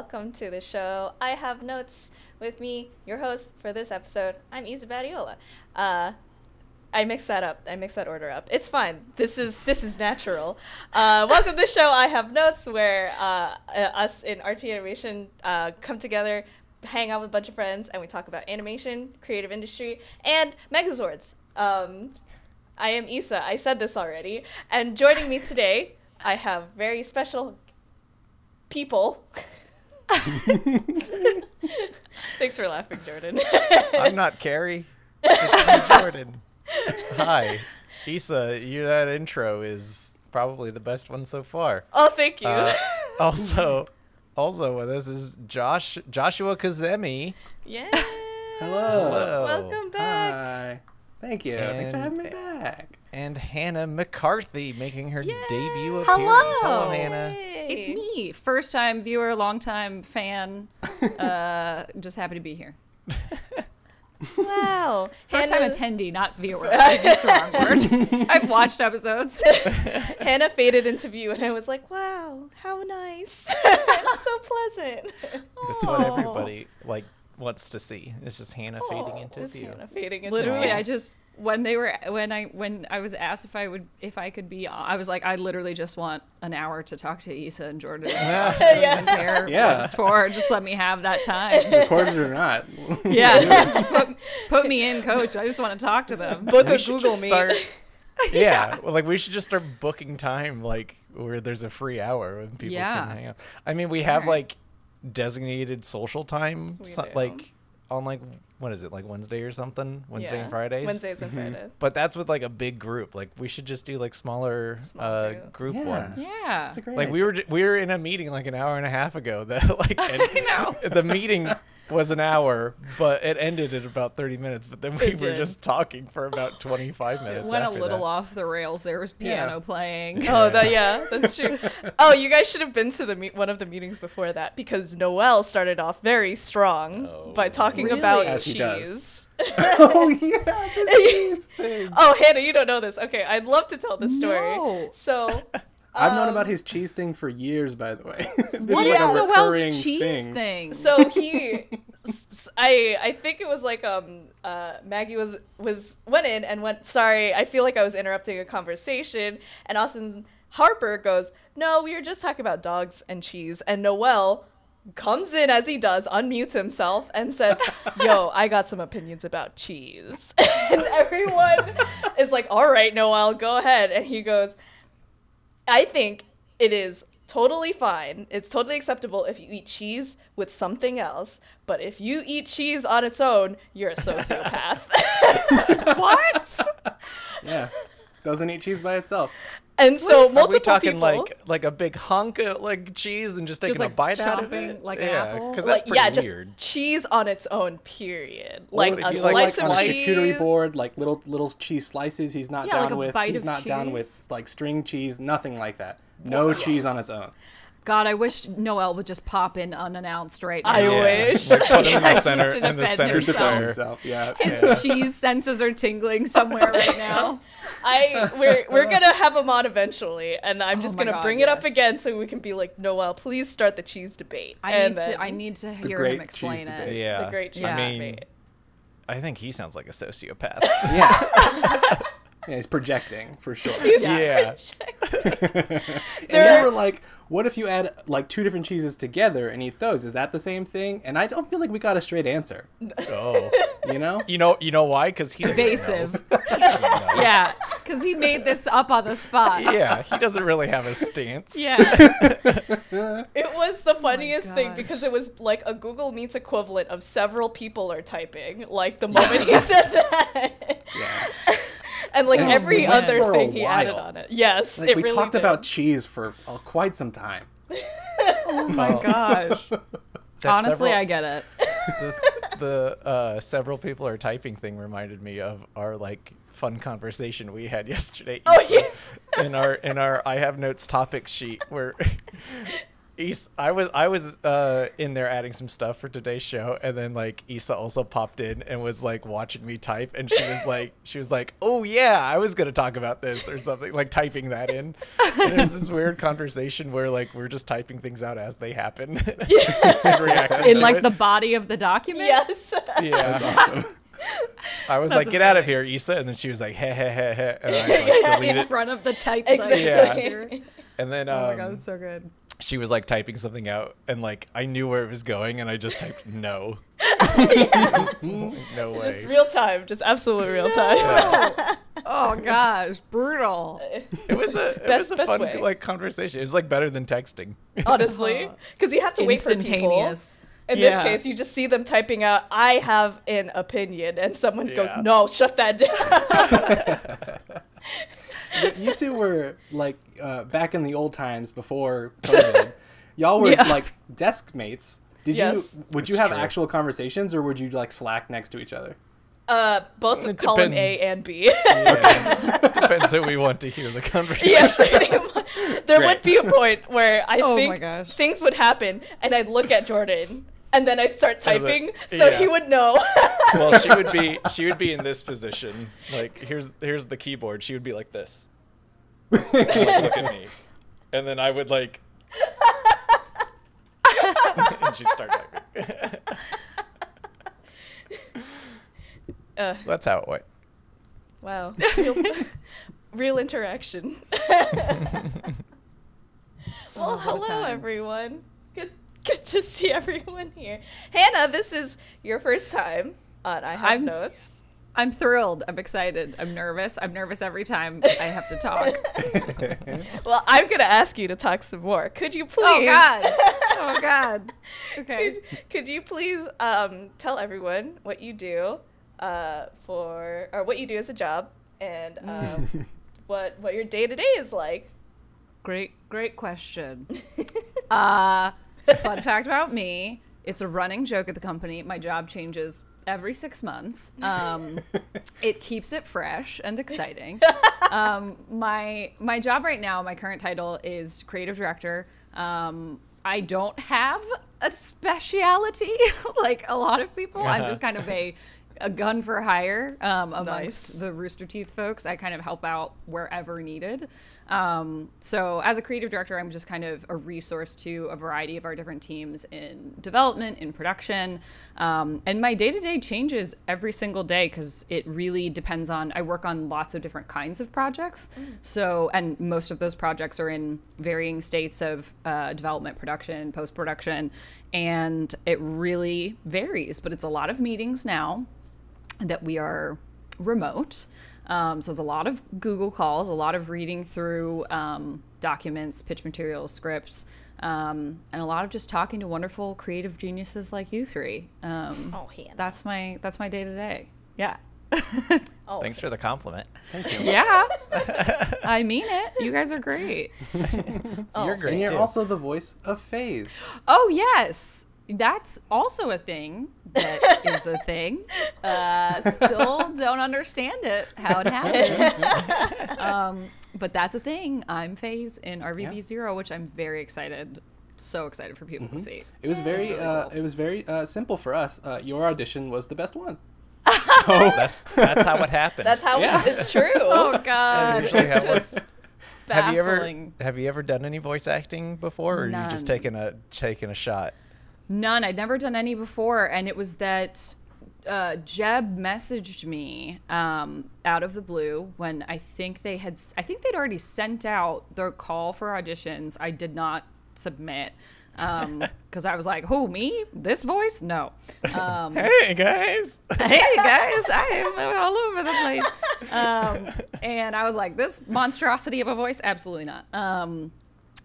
welcome to the show. I have notes with me, your host for this episode. I'm Yssa Badiola. Uh, I mixed that up. I mixed that order up. It's fine. This is this is natural. Uh, welcome to the show. I have notes where uh, uh, us in RT Animation uh, come together, hang out with a bunch of friends, and we talk about animation, creative industry, and Megazords. Um, I am Yssa. I said this already. And joining me today, I have very special people. Thanks for laughing, Jordan. I'm not Carrie. It's me, Jordan. Hi, Yssa. You that intro is probably the best one so far. oh, thank you. Uh, also, also with us is Josh Joshua Kazemi. yeah. Hello. Hello. Welcome back. Hi. Thank you. Thanks for having me back. And Hannah McCarthy making her Yay. debut appearance. Hello. Hello, Hannah. It's me, first time viewer, long time fan. Uh, just happy to be here. Wow. First Hannah, time attendee, not viewer. I used the wrong word. I've watched episodes. Hannah faded into view, and I was like, "Wow, how nice! it's so pleasant." That's what everybody like wants to see. It's just Hannah fading into view. Hannah fading into Literally, view. I just when they were when I when I was asked if I would if I could be I was like I literally just want an hour to talk to Yssa and Jordan. I don't even care Yeah. what it's for. Just let me have that time. Recorded or not. Yeah, just put, put me in, coach. I just want to talk to them. book we a Google Meet. start. yeah, well, like we should just start booking time like where there's a free hour when people Yeah. can hang out. I mean, we have Alright. like designated social time, so, like on like what is it like Wednesday or something? Wednesday Yeah. and Fridays. Wednesdays and Fridays. But that's with like a big group. Like we should just do like smaller Small uh, group. group Yeah. ones. Yeah. That's a great Like we were we were in a meeting like an hour and a half ago that like and know. the meeting was an hour, but it ended in about thirty minutes. But then we It were did. just talking for about twenty five minutes. Went a little that. off the rails. There was piano Yeah. playing. Oh, that yeah, that's true. Oh, you guys should have been to the meet one of the meetings before that because Noel started off very strong Oh. by talking Really? about As he does. cheese. oh yeah, the cheese thing. Oh, Hannah, you don't know this. Okay, I'd love to tell this story. No. So, I've known um, about his cheese thing for years, by the way. this What is is like a recurring Noel's cheese thing. thing? so he s- i i think it was like um uh maggie was was went in and went sorry i feel like i was interrupting a conversation and austin harper goes no we were just talking about dogs and cheese and noel comes in as he does unmutes himself and says yo i got some opinions about cheese and everyone is like all right noel go ahead and he goes I think it is totally fine. It's totally acceptable if you eat cheese with something else, but if you eat cheese on its own, you're a sociopath. what? Yeah, doesn't eat cheese by itself. And so Are multiple we talking people, like like a big hunk of like cheese and just taking Just, like, a bite out of it? like an yeah, apple? because like that's pretty yeah, just weird. cheese on its own. Period. Like if a you or like slice on of a cheese. charcuterie board, like little little cheese slices. He's not Yeah, down like with. He's of not down with like string cheese. Nothing like that. No cheese on its own. God, I wish Noel would just pop in unannounced right now. I Yeah. wish. Like put him in the center to in the center himself. square. himself. Yeah. His yeah. cheese senses are tingling somewhere right now. I we're we're gonna have him on eventually, and I'm Oh just my gonna God, bring it up again so we can be like, Noel, please start the cheese debate. I and need to. I need to hear him cheese explain debate. it. Yeah, the great cheese Yeah. I mean. I think he sounds like a sociopath. Yeah. yeah, he's projecting for sure. yeah. and There- they were like, "What if you add like two different cheeses together and eat those? Is that the same thing?" And I don't feel like we got a straight answer. Oh, You know? you know, you know why? Because he. Evasive. Know. yeah, because he made this up on the spot. Yeah, he doesn't really have a stance. Yeah. It was the oh funniest thing because it was like a Google Meets equivalent of several people are typing, like the moment he said that. Yeah. And like And every went other thing he added on it. Yes, Like it we really talked did. about cheese for uh, quite some time. oh my gosh. Honestly, several- I get it. this, the uh, several people are typing thing reminded me of our like fun conversation we had yesterday. Oh, Yssa, In our in our I have notes topic sheet where Yssa, I was I was uh, in there adding some stuff for today's show, and then like Yssa also popped in and was like watching me type, and she was like she was like, "Oh yeah, I was gonna talk about this or something," like typing that in. And it was this weird conversation where like we're just typing things out as they happen, and reacting In like it. the body of the document. Yes. yeah. Awesome. I was That's like, "Get out of here, Yssa," and then she was like, "Heh heh heh heh," and I like In front of the type. Exactly. And then Oh my um, god, that's so good. She was like typing something out and like I knew where it was going and I just typed no. no way. Just real time, just absolute real time. Yeah. Oh gosh, brutal. It was a it Best- was a best fun way. like conversation. It was like better than texting. Honestly, because you have to wait for people. Instantaneous. In Yeah. this case, you just see them typing out, "I have an opinion," and someone goes, "No, shut that down." Y- you two were like uh, back in the old times before COVID. Y'all were Yeah. like desk mates. Did Yes. you? Would you have true. actual conversations, or would you like slack next to each other? uh, both with It column A and B. Yeah. Depends who we want to hear the conversation. yes, pretty much. there Great. would be a point where I Oh think things would happen, and I'd look at Jordan, and then I'd start And then- typing, so yeah. he would know. Well, she would be she would be in this position. Like here's here's the keyboard. She would be like this. And, like, look at me. And then I would like and she'd start typing. uh, That's how it went. wow, real, real interaction. well, what a hello everyone. Good, good to see everyone here. Hannah, this is your first time on I Have I'm- Notes. I'm thrilled. I'm excited. I'm nervous. I'm nervous every time I have to talk. Well, I'm gonna ask you to talk some more. Could you please? oh god. Oh god. Okay. could, could you please um, tell everyone what you do uh, for, or what you do as a job, and um, what what your day to day is like? Great, great question. Uh, fun fact about me: it's a running joke at the company. My job changes every six months. Um, it keeps it fresh and exciting. Um, my my job right now, my current title is creative director. Um, I don't have a speciality like a lot of people. I'm just kind of a a gun for hire um, amongst Nice. the Rooster Teeth folks. I kind of help out wherever needed. Um, so, as a creative director, I'm just kind of a resource to a variety of our different teams in development, in production. Um, and my day to day changes every single day because it really depends on, I work on lots of different kinds of projects. So, and most of those projects are in varying states of uh, development, production, post production. And it really varies, but it's a lot of meetings now that we are remote. Um, so it's a lot of Google calls, a lot of reading through um, documents, pitch materials, scripts, um, and a lot of just talking to wonderful creative geniuses like you three. Um, Oh, Hannah. that's my that's my day to day. Yeah, Oh, Thanks for the compliment. Thank you. Yeah. I mean it. You guys are great. oh. You're great and you're too. also the voice of Phase. Oh yes, that's also a thing. That is a thing. Uh, still don't understand it how it happened. um, but that's a thing. I'm Phase in RVB Yeah. Zero, which I'm very excited. So excited for people to see. It was very, really uh, cool. it was very uh, simple for us. Uh, your audition was the best one. so That's that's how it happened. That's how Yeah. it's, it's true. Oh God, usually just works. have you ever have you ever done any voice acting before or you just None. taken a taken a shot? None. I'd never done any before, and it was that uh, Jeb messaged me um, out of the blue when I think they had, I think they'd already sent out their call for auditions. I did not submit because I was like, "Who me? This voice? No." Um, Hey guys. hey guys, I am all over the place. Um, and I was like, this monstrosity of a voice, absolutely not. Um,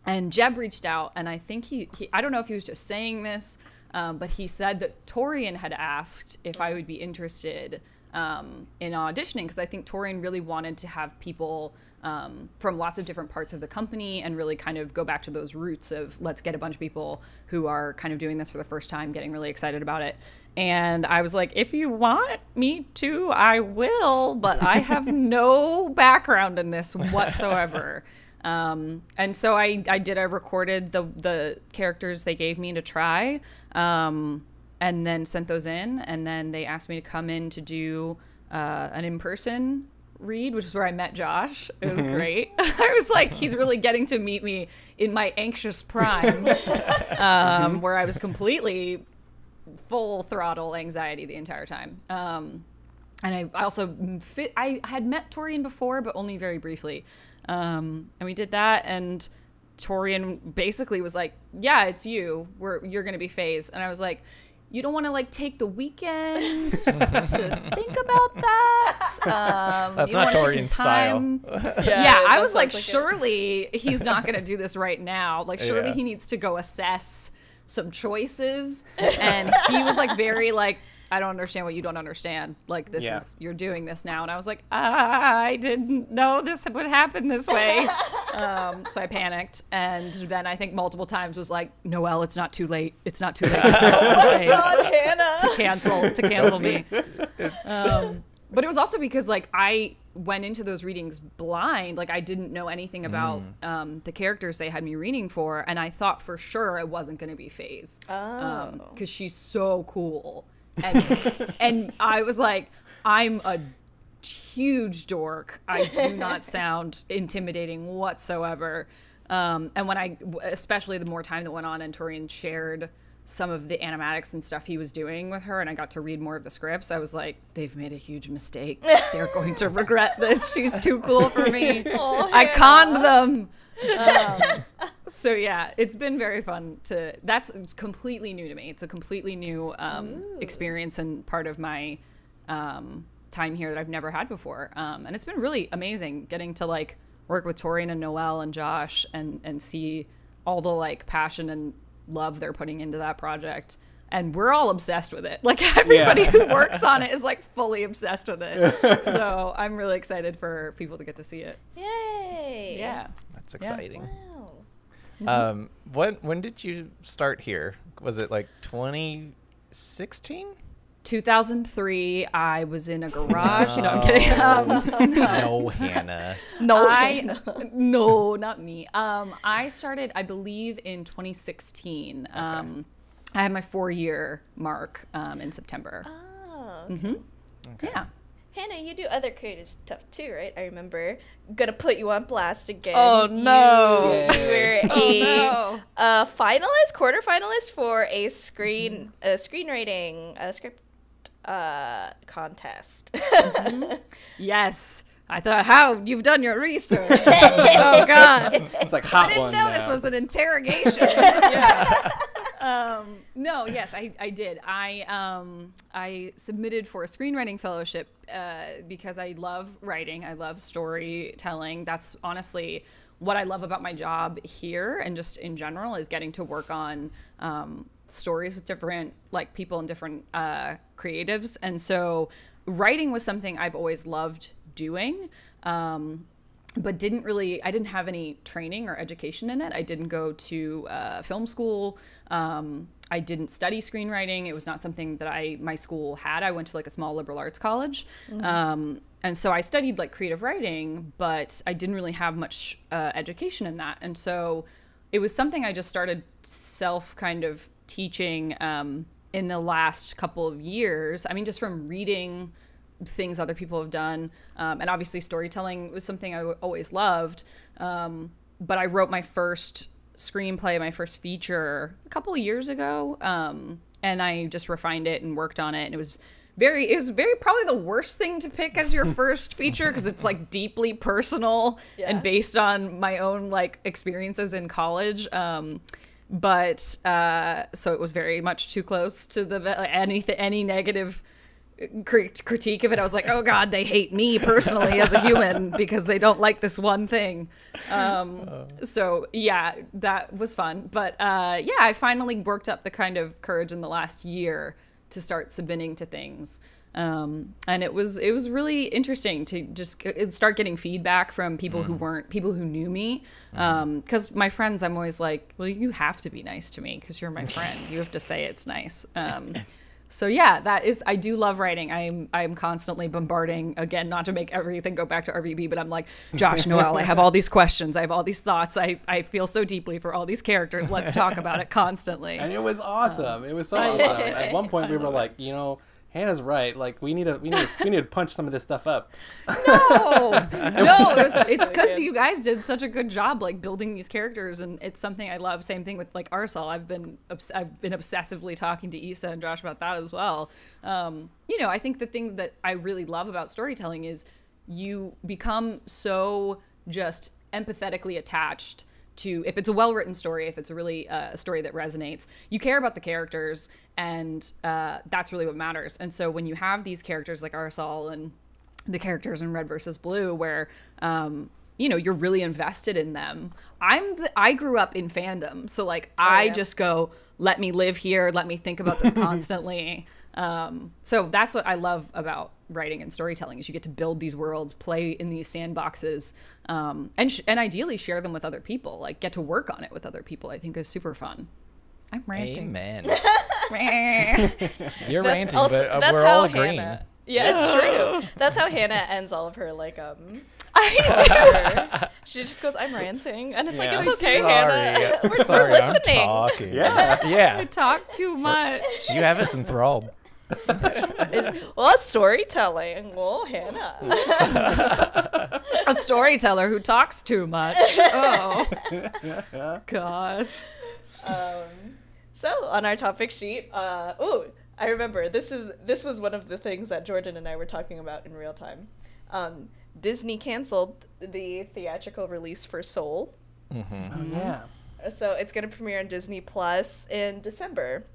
and Jeb reached out, and I think he, he I don't know if he was just saying this, um, but he said that Torian had asked if I would be interested um, in auditioning because I think Torian really wanted to have people um, from lots of different parts of the company and really kind of go back to those roots of let's get a bunch of people who are kind of doing this for the first time, getting really excited about it. And I was like, if you want me to, I will, but I have no background in this whatsoever. Um, and so I, I did. I recorded the the characters they gave me to try, um, and then sent those in. And then they asked me to come in to do uh, an in person read, which is where I met Josh. It was great. I was like, he's really getting to meet me in my anxious prime, um, where I was completely full throttle anxiety the entire time. Um, and I also fit, I had met Torian before, but only very briefly. Um, and we did that, and Torian basically was like, "Yeah, it's you. We're you're gonna be phase." And I was like, "You don't want to like take the weekend to think about that." Um, That's you not wanna take some style. time?" Yeah, yeah, I was like, sounds it. surely he's not going to do this right now. Like, surely Yeah. he needs to go assess some choices. And he was like, very like, I don't understand what you don't understand. Like, this Yeah. is, you're doing this now. And I was like, I didn't know this would happen this way. um, so I panicked. And then I think multiple times was like, Noel, it's not too late. It's not too late to, to say, God, Hannah. to cancel to cancel me. Um, but it was also because like I went into those readings blind, like I didn't know anything about um, the characters they had me reading for, and I thought for sure it wasn't going to be Phase Oh. because she's so cool, and and I was like, I'm a huge dork. I do not sound intimidating whatsoever. Um, and when I, especially the more time that went on, and Torian shared some of the animatics and stuff he was doing with her, and I got to read more of the scripts, I was like, they've made a huge mistake. They're going to regret this. She's too cool for me. Oh, I conned them. Um, so yeah, it's been very fun to. That's completely new to me. It's a completely new um, experience and part of my um, time here that I've never had before. Um, and it's been really amazing getting to like work with Torian and Noel and Josh and and see all the like passion and love they're putting into that project. And we're all obsessed with it. Like everybody Yeah. who works on it is like fully obsessed with it. so I'm really excited for people to get to see it. Yay. Yeah. That's exciting. Wow. Um, when when did you start here? Was it like 2016? 2003, I was in a garage. You know, I'm kidding. Um, No, Hannah. No. I no, not me. Um, I started, I believe, in 2016. Um, I had my four year mark um, in September. Oh. Hmm. Okay. Yeah. Hannah, you do other creative stuff too, right? I remember. gonna put you on blast again. Oh, no. You, you were Oh, a no. uh, finalist, quarter finalist for a screen a screenwriting a script uh, contest. Yes. I thought, how you've done your research? oh God. It's like hot I didn't one know this was an interrogation. yeah. Um, no, yes, I, I did. I um, I submitted for a screenwriting fellowship uh, because I love writing. I love storytelling. That's honestly what I love about my job here and just in general is getting to work on um, stories with different like people and different uh, creatives. And so writing was something I've always loved doing. Um, but didn't really i didn't have any training or education in it. I didn't go to uh, film school. Um, i didn't study screenwriting. It was not something that i my school had. I went to like a small liberal arts college. Um, and so i studied like creative writing but i didn't really have much uh, education in that. And so it was something i just started self kind of teaching um, in the last couple of years. I mean just from reading things other people have done. Um, and obviously, storytelling was something I w- always loved. Um, but I wrote my first screenplay, my first feature, a couple years ago. Um, and I just refined it and worked on it. And it was very, it was very probably the worst thing to pick as your first feature because it's like deeply personal Yeah. and based on my own like experiences in college. Um, but uh, so it was very much too close to the anything, any negative critique of it. I was like, oh god, they hate me personally as a human because they don't like this one thing. Um, so yeah, that was fun. But uh, yeah, I finally worked up the kind of courage in the last year to start submitting to things. Um, and it was it was really interesting to just start getting feedback from people who weren't people who knew me because my friends i'm always like well you have to be nice to me because you're my friend you have to say it's nice um, so yeah, that is I do love writing. I'm I'm constantly bombarding again, not to make everything go back to RVB, but I'm like, Josh Noel, I have all these questions, I have all these thoughts, I, I feel so deeply for all these characters. Let's talk about it constantly. And it was awesome. It was so awesome. At one point, we were like, you know, Hannah's right. Like, we need to, we need, to, we need to punch some of this stuff up. No, no, it was, it's because you guys did such a good job, like building these characters, and it's something I love. Same thing with like Arsal. I've been obs- I've been obsessively talking to Yssa and Josh about that as well. Um, you know, I think the thing that I really love about storytelling is you become so just empathetically attached to if it's a well written story, if it's a really uh, a story that resonates, you care about the characters, and uh, that's really what matters. And so when you have these characters like Arsal and the characters in Red versus Blue, where um, you know you're really invested in them. I'm the, I grew up in fandom, so like I yeah. just go, let me live here, let me think about this constantly. Um, so that's what I love about writing and storytelling is you get to build these worlds, play in these sandboxes, um, and sh- and ideally share them with other people. Like get to work on it with other people. I think is super fun. I'm ranting. Amen. Meh. You're That's ranting, also but uh, that's we're how all agreeing. Hannah. Yeah, it's true. That's how Hannah ends all of her like um. I do. She just goes, "I'm ranting," and it's Yeah. like, "It's okay, Sorry, Hannah. We're, sorry, we're I'm listening." talking. Yeah. yeah. talk too much. You have us enthralled. Is- well, storytelling. Well, Hannah. a storyteller who talks too much. Oh, gosh. Um, so on our topic sheet, uh, ooh, I remember this is this was one of the things that Jordan and I were talking about in real time. Um, Disney canceled the theatrical release for Soul, Oh, yeah. so it's going to premiere on Disney Plus in December,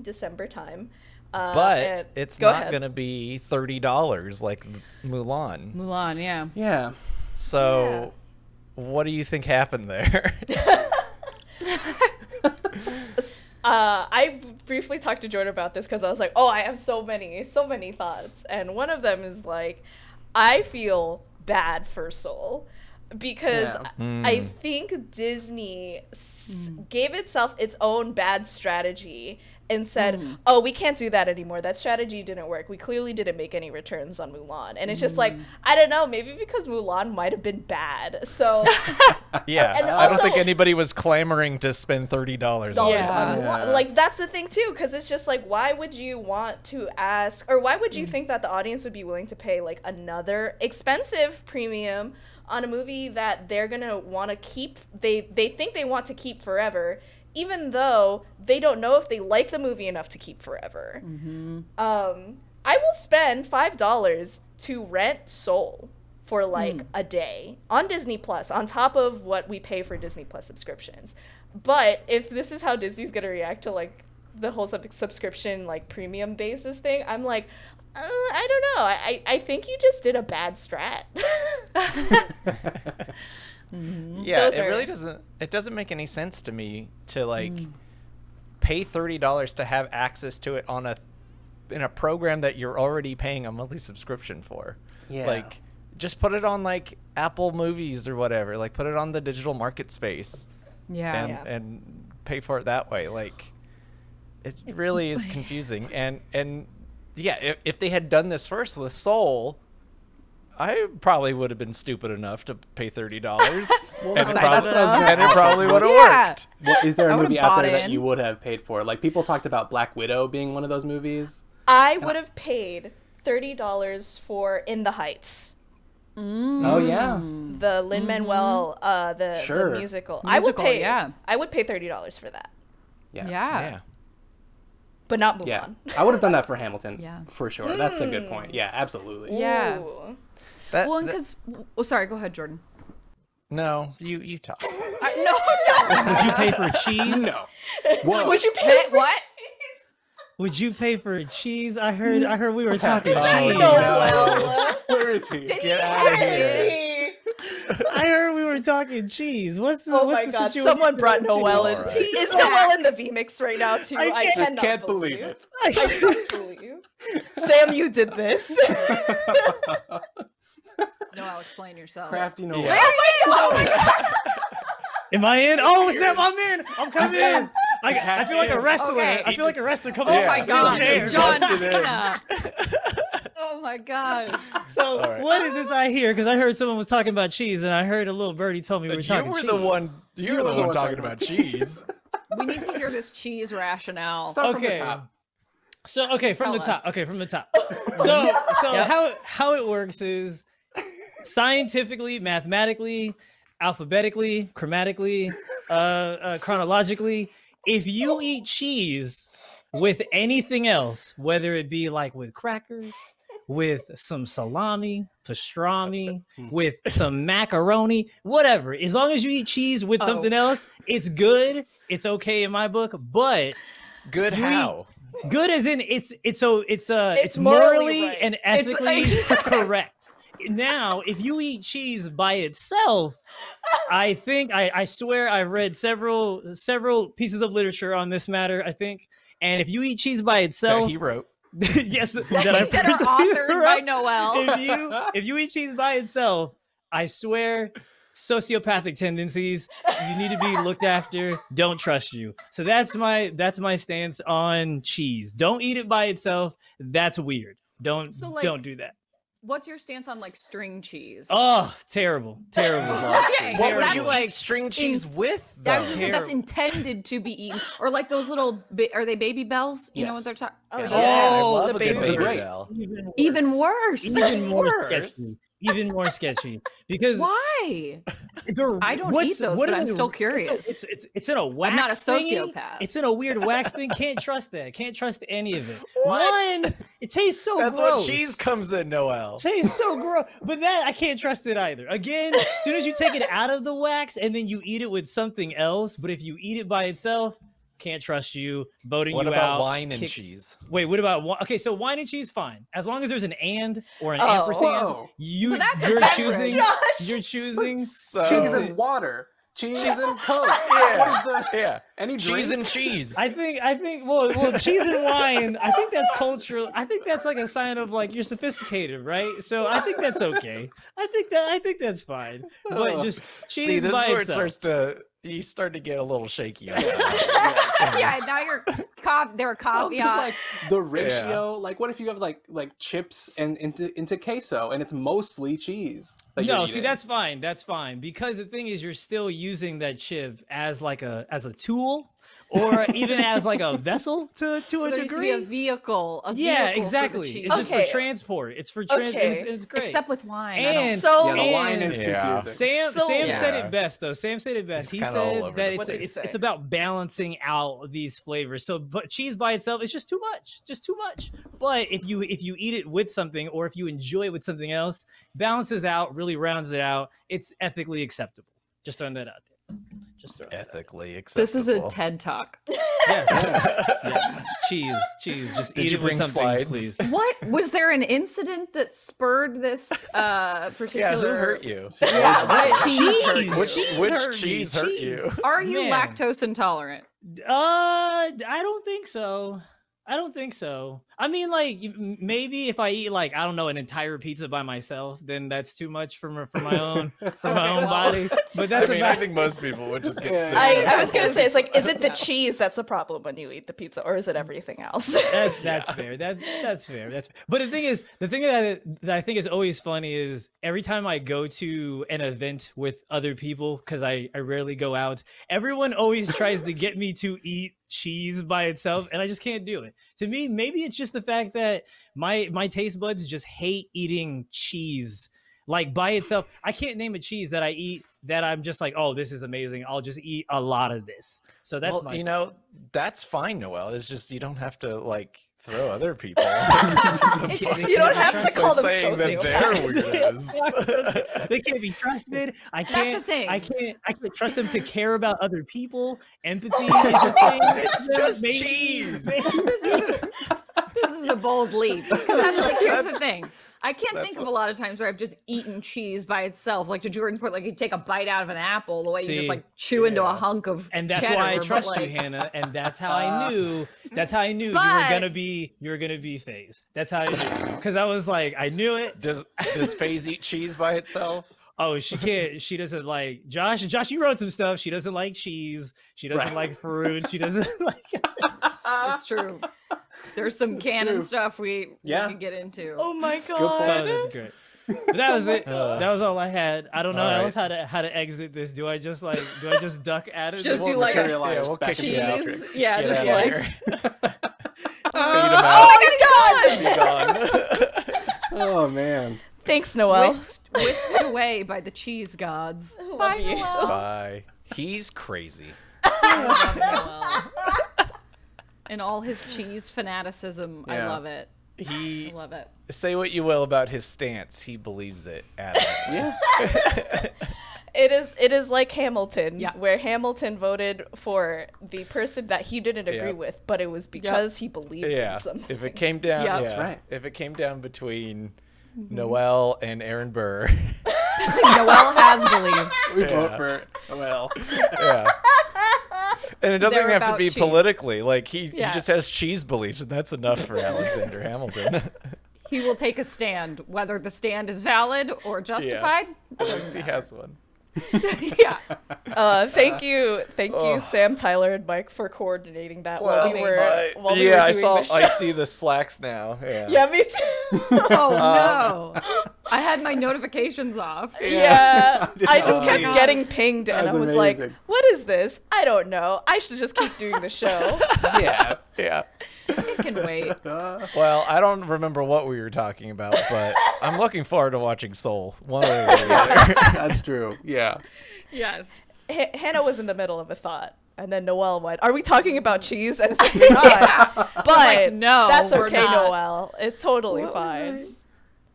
December time. Uh, But and- it's go not going to be $30 like Mulan. Mulan, yeah. Yeah. So, what do you think happened there? Uh, I briefly talked to Jordan about this because I was like, oh, I have so many, so many thoughts. And one of them is like, I feel bad for Soul because Yeah. I think Disney s- gave itself its own bad strategy and said, hmm. oh, we can't do that anymore. That strategy didn't work. We clearly didn't make any returns on Mulan. And it's just like, hmm. I don't know, maybe because Mulan might have been bad. So. yeah. And I don't think anybody was clamoring to spend $30 on Yeah. on Yeah. Like that's the thing too, because it's just like, why would you want to ask, or why would you hmm. think that the audience would be willing to pay like another expensive premium on a movie that they're gonna want to keep? They they think they want to keep forever, even though they don't know if they like the movie enough to keep forever. Um, I will spend five dollars to rent Soul for like a day on Disney Plus, on top of what we pay for Disney Plus subscriptions. But if this is how Disney's gonna react to like the whole sub- subscription like premium basis thing, I'm like, uh, I don't know. I, I I think you just did a bad strat. Mm-hmm. Yeah, Those it are- really doesn't. It doesn't make any sense to me to like mm. pay thirty dollars to have access to it on a in a program that you're already paying a monthly subscription for. Yeah. Like, just put it on like Apple Movies or whatever. Like, put it on the digital market space Yeah. and Yeah. and pay for it that way. Like, it really is confusing. And and yeah, if, if they had done this first with Soul. I probably would have been stupid enough to pay thirty dollars, and, that's- it that's probably- what I was gonna and it probably would have Yeah. worked. What, is there I a would've movie out bought there that you would have paid for? Like people talked about Black Widow being one of those movies. I would have paid thirty dollars for In the Heights, mm. Oh yeah. the Lin Manuel, mm-hmm. uh, the, Sure. the musical. I would pay. yeah. I would pay thirty dollars for that, Yeah. Yeah. Yeah. but not Mulan. Yeah. I would have done that for Hamilton. Yeah. For sure. That's a good point. Hmm. Yeah, absolutely. Yeah. Ooh. That, Well, that- because oh, sorry, go ahead, Jordan. no, you you talk. I, no, no. Would you pay for cheese? No. Whoa. Would you pay for what? Would you pay for cheese? I heard. I heard we were talking happening? cheese. Oh, No, no. Where is he? Did he Get out of here. Hey. I heard we were talking cheese. What's the? Oh what's my the god! situation Someone brought cheese? Noel in. Alright. Is Noel in the vMix right now too? I I, can't- cannot Can't believe it. I can't believe. Sam, you did this. No, I'll explain yourself. Crafty Noel. Yeah. oh my god! Am I in? Oh snap! I'm in. I'm coming in. Like, I feel like a wrestler. Okay. I feel like a wrestler coming. Oh my god, it's John Cena. oh my gosh. So All right. what is this I hear? Because I heard someone was talking about cheese, and I heard a little birdie told me we were You talking were cheese. the one. You were the one talking about cheese. We need to hear this cheese rationale. Start from the Okay. top. So okay, Just from the tell top. us. Okay, from the top. So so Yep. how how it works is scientifically, mathematically, alphabetically, chromatically, uh, uh, chronologically. If you eat cheese with anything else, whether it be like with crackers, with some salami, pastrami, with some macaroni, whatever, as long as you eat cheese with Oh. something else, it's good. It's okay in my book, but Good how? good as in it's it's so it's uh It's it's, morally, morally right. and It's- ethically exactly. correct now if you eat cheese by itself i think I, I swear i've read several several pieces of literature on this matter i think. And if you eat cheese by That itself he wrote. yes that, I that are authored by Noel. if you if you eat cheese by itself i swear sociopathic tendencies you need to be looked after. Don't trust you. So that's my that's my stance on cheese. Don't eat it by itself. That's weird. Don't So, like, don't do that What's your stance on like string cheese? oh terrible terrible okay, What would you like eat string cheese with? I Though? was gonna that's intended to be eaten, or like those little. Ba- are they baby bells? You know what they're talking. Oh, Yeah, yes. I Oh, love the a baby baby great. bell. even worse. Even worse. even more Worse. Sketchy even more sketchy because Why? the- I don't eat those, what but I'm the- still it's a- curious. It's, it's, it's in a wax. I'm not a thingy. sociopath. It's in a weird wax thing. Can't trust that. Can't trust any of it. What? One, it tastes so That's gross. what cheese comes in, Noel. tastes so gross. But that I can't trust it either. Again, as soon as you take it out of the wax and then you eat it with something else, but if you eat it by itself, can't trust you. Voting What you about out. wine and kick- cheese? Wait, what about wine? Okay, so wine and cheese, fine. As long as there's an and or an Oh. ampersand, Whoa. you But that's a you're choosing. You're choosing. So, Cheese and water. Cheese and Coke. Yeah. What is the yeah, any cheese drink? and cheese. I think I think well well cheese and wine I think that's cultural I think that's like a sign of like you're sophisticated right so I think that's okay I think that I think that's fine but Oh. just cheese See, this by is where it starts to. You start to get a little shaky. on that. yeah, now you're cop. They're a Also, caveat. like the ratio, like what if you have like like chips and into into queso and it's mostly cheese? no see that's fine that's fine because the thing is you're still using that chip as like a as a tool or even as like a vessel to to so a there needs to be a vehicle. A yeah vehicle exactly For the cheese. it's just for transport it's for trans and it's, Okay. it's great Except with wine. And- so yeah, the wine is Yeah. confusing. Sam So- Sam said it best though. Sam said it best. It's he said that it's, What did he it's, it's about balancing out these flavors. So but cheese by itself is just too much. Just too much. But if you if you eat it with something or if you enjoy it with something else, balances out, really rounds it out. It's ethically acceptable. Just throwing that out there. Just throwing that out. Ethically acceptable. This is a TED talk. Yes. yes. Cheese. Cheese. Just Did eat you it with bring something, slides? please. What was there an incident that spurred this uh particular? Yeah, who hurt you? Yeah, what cheese hurt Cheese. you? Which Cheese which hurt cheese hurt you? Are you Man. lactose intolerant? Uh, I don't think so. I don't think so. I mean, like maybe if I eat like I don't know an entire pizza by myself, then that's too much for my, for my own for my own body. But I that's mean, I think most people would just get sick. I, I was gonna say it's like, is it the cheese that's a problem when you eat the pizza, or is it mm. everything else? That's that's fair. That that's fair. That's but the thing is, the thing that that I think is always funny is every time I go to an event with other people because I I rarely go out. Everyone always tries to get me to eat cheese by itself, and I just can't do it. To me, maybe it's just the fact that my my taste buds just hate eating cheese like by itself. I can't name a cheese that I eat that I'm just like, oh, this is amazing. I'll just eat a lot of this. So that's well, my you know, that's fine, Noel. It's just you don't have to like throw other people. It's just- you don't have to By call them saying that they're weirdos. they can't be trusted. I can't. thing. I can't. I can't trust them to care about other people. Empathy is a thing. It's just Maybe- cheese. this is a, this is a bold leap because I'm like, here's the thing. I can't that's think of a lot of times where I've just eaten cheese by itself. Like to Jordan's point, like you take a bite out of an apple, the way you just like chew into a hunk of And that's cheddar, why I trust like, you, Hannah. And that's how I knew. That's how I knew you were gonna be. You were gonna be phased. That's how I knew. Because I was like, I knew it. Does does Phase eat cheese by itself? oh, she can't. She doesn't like Josh. Josh, you wrote some stuff. She doesn't like cheese. She doesn't Right. like fruit She doesn't like. It's true. There's some canon true. stuff we, Yeah. we can get into. Oh my point. Oh, god. that's great. But that was it. Uh, that was all I had. I don't know all else how to how to exit this. Do I just like do I just duck at it? Just do like a Yeah, we'll back kick into it the out. Cheese. Yeah, Get just like here. Feed Oh my god! Oh man. Thanks, Noel. whisked, whisked away by the cheese gods. Bye, you. Noel. Bye. He's crazy. I love Noel. And all his cheese fanaticism. I love it. He I love it. say what you will about his stance. He believes it. Adam. Yeah. It is it is like Hamilton, Yeah. where Hamilton voted for the person that he didn't agree Yeah. with, but it was because he believed yeah. in something. If it came down, Yeah. yeah. That's right. If it came down between mm-hmm. Noel and Aaron Burr, Noel has beliefs. We Yeah. vote for well. yeah. And it doesn't even have to be cheese. politically. Like he, Yeah. he just has cheese beliefs, and that's enough for Alexander Hamilton. He will take a stand, whether the stand is valid or justified. Doesn't he has one. yeah. Uh, thank you, thank you, Sam, Tyler, and Mike for coordinating that while we were Amazing. while we yeah, were I doing saw. the show. I see the slacks now. Yeah. yeah, me too. Oh Um, no. I had my notifications off. Yeah, did I not just kept it. getting pinged, and That I was was like, "What is this? I don't know. I should just keep doing the show." Yeah. Yeah. It can wait. Well, I don't remember what we were talking about, but I'm looking forward to watching Soul. One way or the other. That's true. Yeah. Yes. H- Hannah was in the middle of a thought, and then Noel went, "Are we talking about cheese?" And it's like, "We're not." But like, "No, that's we're okay, not." Noel. It's totally What was fine.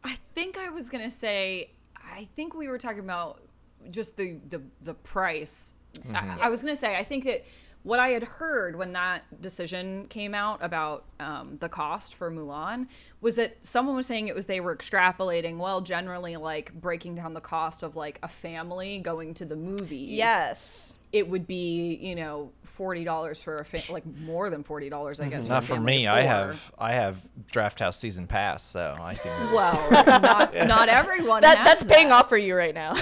I? I think I was gonna say. I think we were talking about just the the the price. I, mm-hmm. I was gonna say. I think that what I had heard when that decision came out about um, the cost for Mulan was that someone was saying it was they were extrapolating. Well, generally, like breaking down the cost of like a family going to the movies. Yes. it would be you know forty dollars for a fa- like more than forty dollars, I guess. Not a for me. I have I have Drafthouse season pass, so I see. movies. Well, not, not everyone. That has that's paying off for you right now.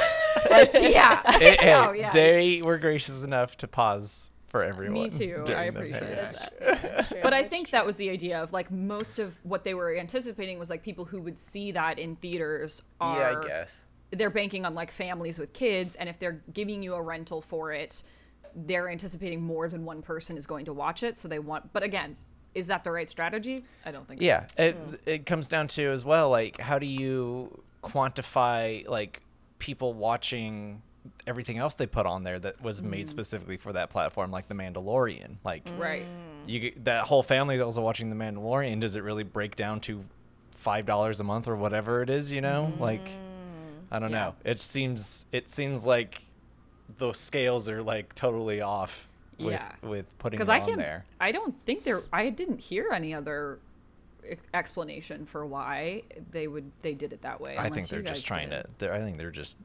That's, yeah. Hey, hey, Oh, yeah. They were gracious enough to pause for everyone. Me too. I appreciate pandemic. that. But I think that was the idea of like most of what they were anticipating was like people who would see that in theaters are Yeah, I guess. they're banking on like families with kids and if they're giving you a rental for it, they're anticipating more than one person is going to watch it, so they want but again, is that the right strategy? I don't think so. Yeah, it Hmm. it comes down to as well like how do you quantify like people watching everything else they put on there that was Hmm. made specifically for that platform like The Mandalorian. Like Right. you get- that whole family is also watching The Mandalorian does it really break down to $5 a month or whatever it is, you know? Like I don't Yeah. know. It seems it seems like those scales are like totally off with Yeah. with putting it because on I can. there. I don't think there. I didn't hear any other e- explanation for why they would they did it that way. I think they're just trying did. to. They're, I think they're just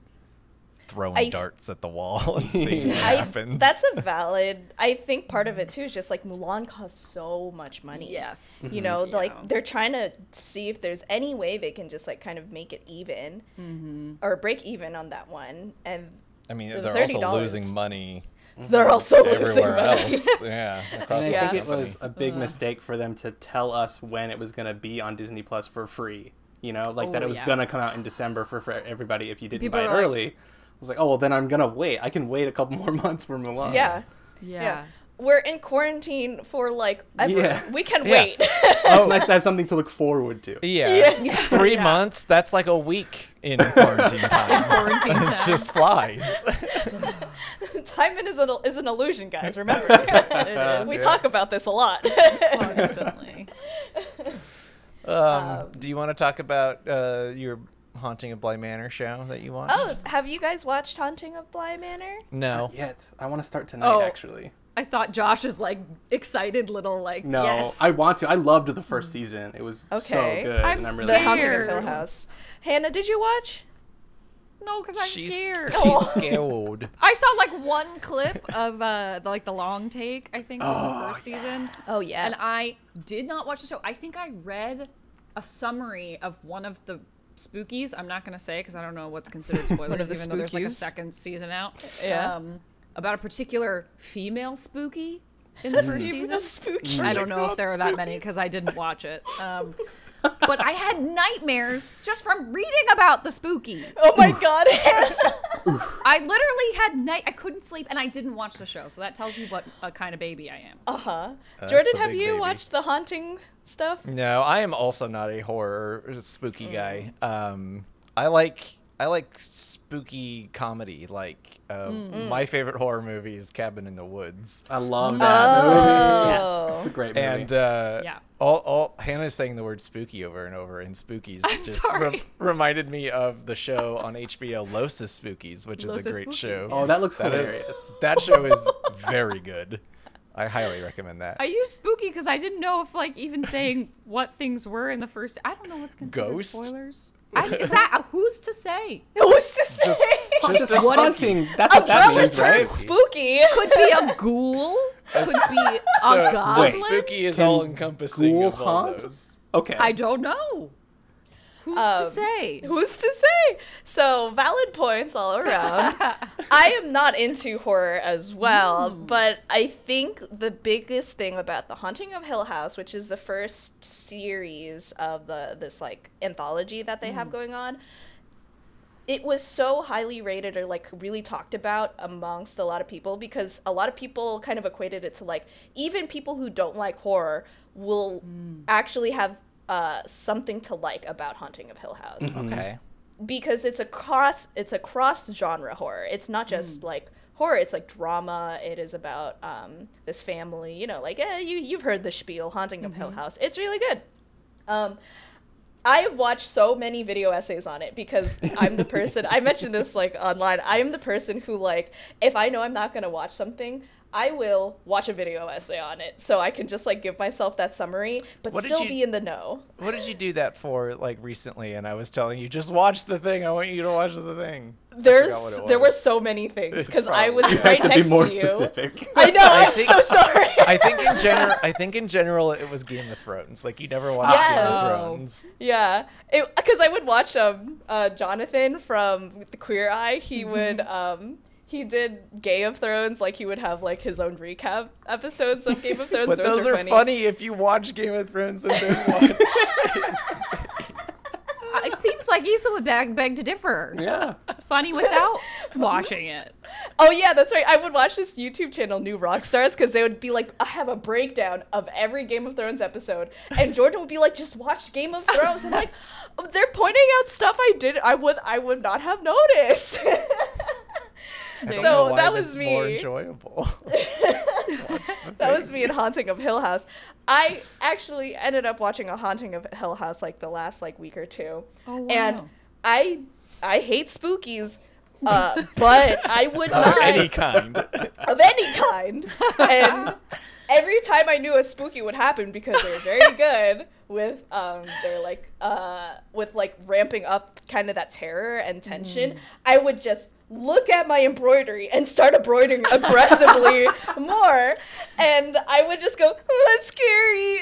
throwing I- darts at the wall and seeing what I, happens. that's a valid. I think part of it too is just like Mulan costs so much money. Yes. You know, Yeah. like they're trying to see if there's any way they can just like kind of make it even Mm-hmm. or break even on that one. And I mean, the they're also $30. losing money they're also losing everywhere money. else. yeah, across And I the think it was a big mistake for them to tell us when it was going to be on Disney Plus for free. You know, like that Oh, it was yeah. going to come out in December for, for everybody if you didn't People buy it are like- early. I was like, oh, well, then I'm going to wait. I can wait a couple more months for Mulan. Yeah. Yeah. Yeah. We're in quarantine for like ever. Yeah. We can Yeah. wait. It's nice to have something to look forward to. Yeah, Yeah. three Yeah. months. That's like a week in quarantine time. Quarantine it time. just flies. Time is an, is an illusion, guys. Remember. It we is talk about this a lot. constantly. Um, do you want to talk about uh, your Haunting of Bly Manor show that you watched? oh, have you guys watched Haunting of Bly Manor? no. Yet. I want to start tonight, Oh. actually. I thought Josh is like excited little like No, yes. I want to. I loved the first season. It was so Okay. good. I'm and I'm The Haunting of Hill House. Hannah, did you watch? no, because I'm she's scared. she's scared. I saw like one clip of uh the, like the long take I think from the first season, Oh yeah. and I did not watch the show. I think I read a summary of one of the Spookies. I'm not gonna say because I don't know what's considered spoilers, even though there's like a second season out. Yeah. Um, about a particular female spooky in the first season. Spooky. I don't know if there are that many because I didn't watch it. Um, but I had nightmares just from reading about the spooky. Oh my god. I literally had night. I couldn't sleep, and I didn't watch the show. So that tells you what a kind of baby I am. uh huh. That's Jordan, have you baby. watched the haunting stuff? No, I am also not a horror or spooky Mm. guy. Um, I like I like spooky comedy. Like um, Mm. my favorite horror movie is Cabin in the Woods. I love that movie. Yes. It's a great movie. And uh, Yeah. all, all Hannah's saying the word spooky over and over, and spookies I'm just sorry. reminded me of the show on HBO, Los Espookys, which is a great Spookies, show. oh, that looks That is- hilarious. that show is very good. I highly recommend that. I used spooky because I didn't know if like even saying what things were in the first. I don't know what's considered Ghost? spoilers. I, is that who's to say? Who's to say? Just, Just What if- haunting. That's what that Umbrella means, term right? spooky. Could be a ghoul. Could be a so, so spooky is Can all encompassing ghouls of all haunt? those. Okay. I don't know. Who's to Um, say? Who's to say? So valid points all around. I am not into horror as well, hmm. but I think the biggest thing about The Haunting of Hill House, which is the first series of the this like anthology that they have hmm. going on, it was so highly rated or like really talked about amongst a lot of people because a lot of people kind of equated it to like even people who don't like horror will hmm. actually have uh, something to like about Haunting of Hill House Okay. because it's a cross it's a cross genre horror. It's not Mm. just like horror. It's like drama. It is about um, this family. You know, like eh, you you've heard the spiel, Haunting of Mm-hmm. Hill House. It's really good. Um, I have watched so many video essays on it because I'm the person I mentioned this like online. I am the person who like if I know I'm not gonna watch something, I will watch a video essay on it so I can just like give myself that summary, but What still you- be in the know. What did you do that for, like recently? And I was telling you, just watch the thing. I want you to watch the thing. There's forgot there were was. so many things because I was You You right to next be more to you. specific. I know. I I'm think- so sorry. I think in general, I think in general, it was Game of Thrones. Like you never watched Game of Thrones. yeah, because I would watch um uh, Jonathan from the Queer Eye. He Mm-hmm. would um he did Game of Thrones. Like he would have like his own recap episodes of Game of Thrones. But those are funny. if you watch Game of Thrones and then watch. Uh, it seems like Yssa would beg, beg to differ. yeah. Funny without watching it. Oh yeah, that's right. I would watch this YouTube channel, New Rockstars, because they would be like, I have a breakdown of every Game of Thrones episode, and Jordan would be like, just watch Game of Thrones. I'm like, they're pointing out stuff I did, I would, I would not have noticed. I don't know so why that that's was More enjoyable. That was me in Haunting of Hill House. I actually ended up watching a Haunting of Hill House like the last like week or two, Oh, and wow. I, I hate spookies. Uh, but I would of not any kind. of any kind. And every time I knew a spooky would happen because they were very good with um they're like uh with like ramping up kind of that terror and tension, I would just look at my embroidery and start embroidering aggressively more and I would just go, that's scary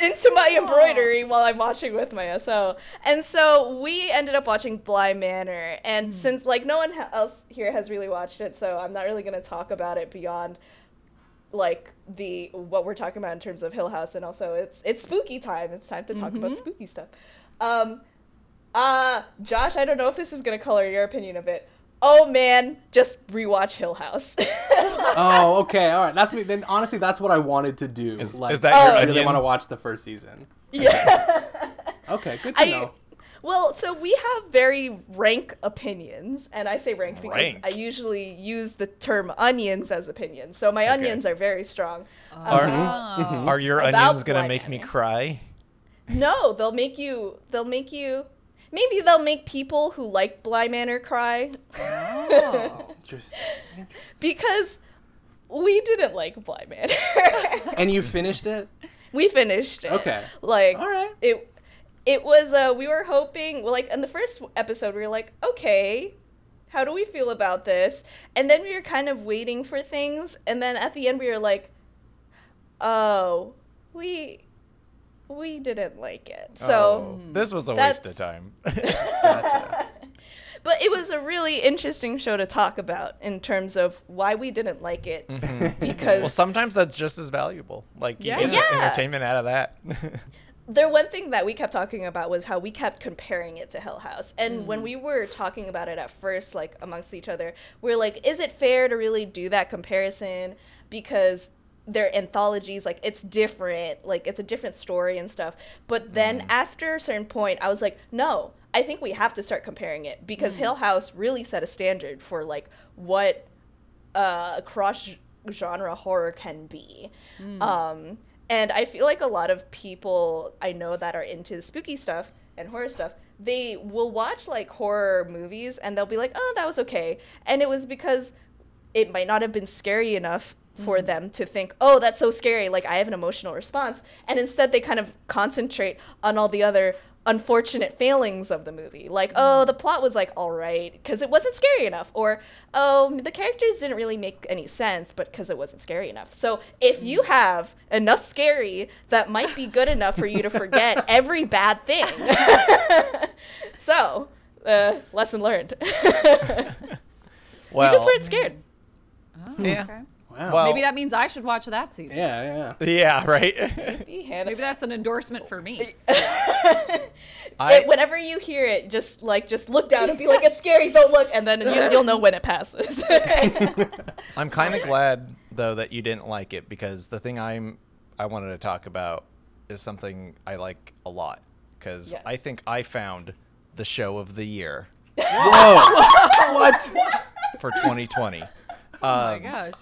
into my embroidery while I'm watching with my SO. And so we ended up watching Bly Manor. And since like no one ha- else here has really watched it, so I'm not really going to talk about it beyond like the what we're talking about in terms of Hill House and also it's it's spooky time. It's time to talk about spooky stuff. Um uh Josh, I don't know if this is going to color your opinion of it. Oh man, just rewatch Hill House. Oh, okay. All right. That's me. Then honestly, that's what I wanted to do. Is- like, is that your I really want to watch the first season. yeah. Okay, good to I know. well, so we have very rank opinions, and I say rank because Rank. I usually use the term onions as opinions. So my onions are very strong. Are, Uh, are your About onions gonna Bly make me cry? no, they'll make you. They'll make you. Maybe they'll make people who like Bly Manor cry Oh. Interesting. because we didn't like Bly Manor. And you finished it? we finished it. Okay. Like All right. it it was uh we were hoping well like in the first episode we were like, okay, how do we feel about this? And then we were kind of waiting for things and then at the end we were like, oh, we we didn't like it. Oh. So, Oh, this was a waste of time. but it was a really interesting show to talk about in terms of why we didn't like it mm-hmm. because well, sometimes that's just as valuable. Like you Yeah. get Yeah. entertainment out of that. the one thing that we kept talking about was how we kept comparing it to Hill House. And mm-hmm. when we were talking about it at first, like amongst each other, we are like, is it fair to really do that comparison? Because they're anthologies, like it's different, like it's a different story and stuff. But then after a certain point, I was like, no, I think we have to start comparing it because Hill House really set a standard for like what uh, cross genre horror can be. Um, and I feel like a lot of people I know that are into spooky stuff and horror stuff, they will watch like horror movies and they'll be like, oh, that was okay. And it was because it might not have been scary enough for mm-hmm. them to think, oh, that's so scary. Like, I have an emotional response. And instead, they kind of concentrate on all the other unfortunate failings of the movie. Like, oh, mm-hmm. the plot was like all right because it wasn't scary enough. Or, oh, the characters didn't really make any sense, but because it wasn't scary enough. So, if you mm-hmm. have enough scary that might be good enough for you to forget every bad thing. so, uh, lesson learned. well, you just weren't scared. Oh, Yeah. okay. Wow. Well- Maybe that means I should watch that season. yeah, yeah. yeah, right. Be Hannah. Maybe that's an endorsement for me. I, It- whenever you hear it, just like just look down and be like, "It's scary, don't look," and then you, you'll know when it passes. I'm kind of glad though that you didn't like it because the thing I'm I wanted to talk about is something I like a lot because Yes. I think I found the show of the year Whoa! what? for 2020. oh my Um, gosh.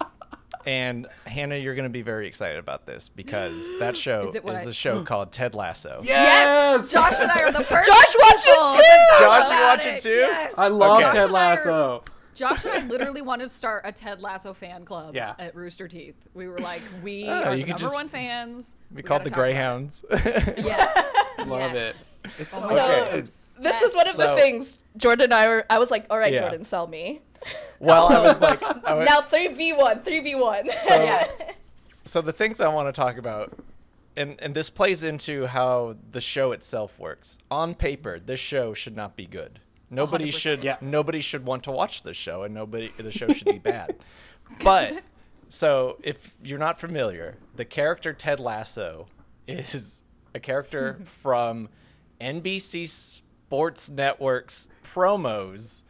And Hannah, you're going to be very excited about this because that show Is is, it what I- a show called Ted Lasso. Yes! Josh and I are the first. Josh watched it too! Josh, you watch it too? Yes. I love Okay. Ted Josh and I are- Lasso. Josh and I literally wanted to start a Ted Lasso fan club Yeah. at Rooster Teeth. We were like, we Oh, are the you could number just- one fans. We, We called the talk about it. Greyhounds. Yes. Love Yes. it. It's Oh so So- God. good. this is one of So- the things Jordan and I were. I was like, "All right, Yeah. Jordan, sell me." well, I was like, I was, Now three v one, three v one. So- yes. so the things I want to talk about, and and this plays into how the show itself works. On paper, this show should not be good. Nobody 100%. should. Yeah. Nobody should want to watch this show, and nobody. The show should be bad. But so if you're not familiar, the character Ted Lasso is a character from NBC Sports Network's promos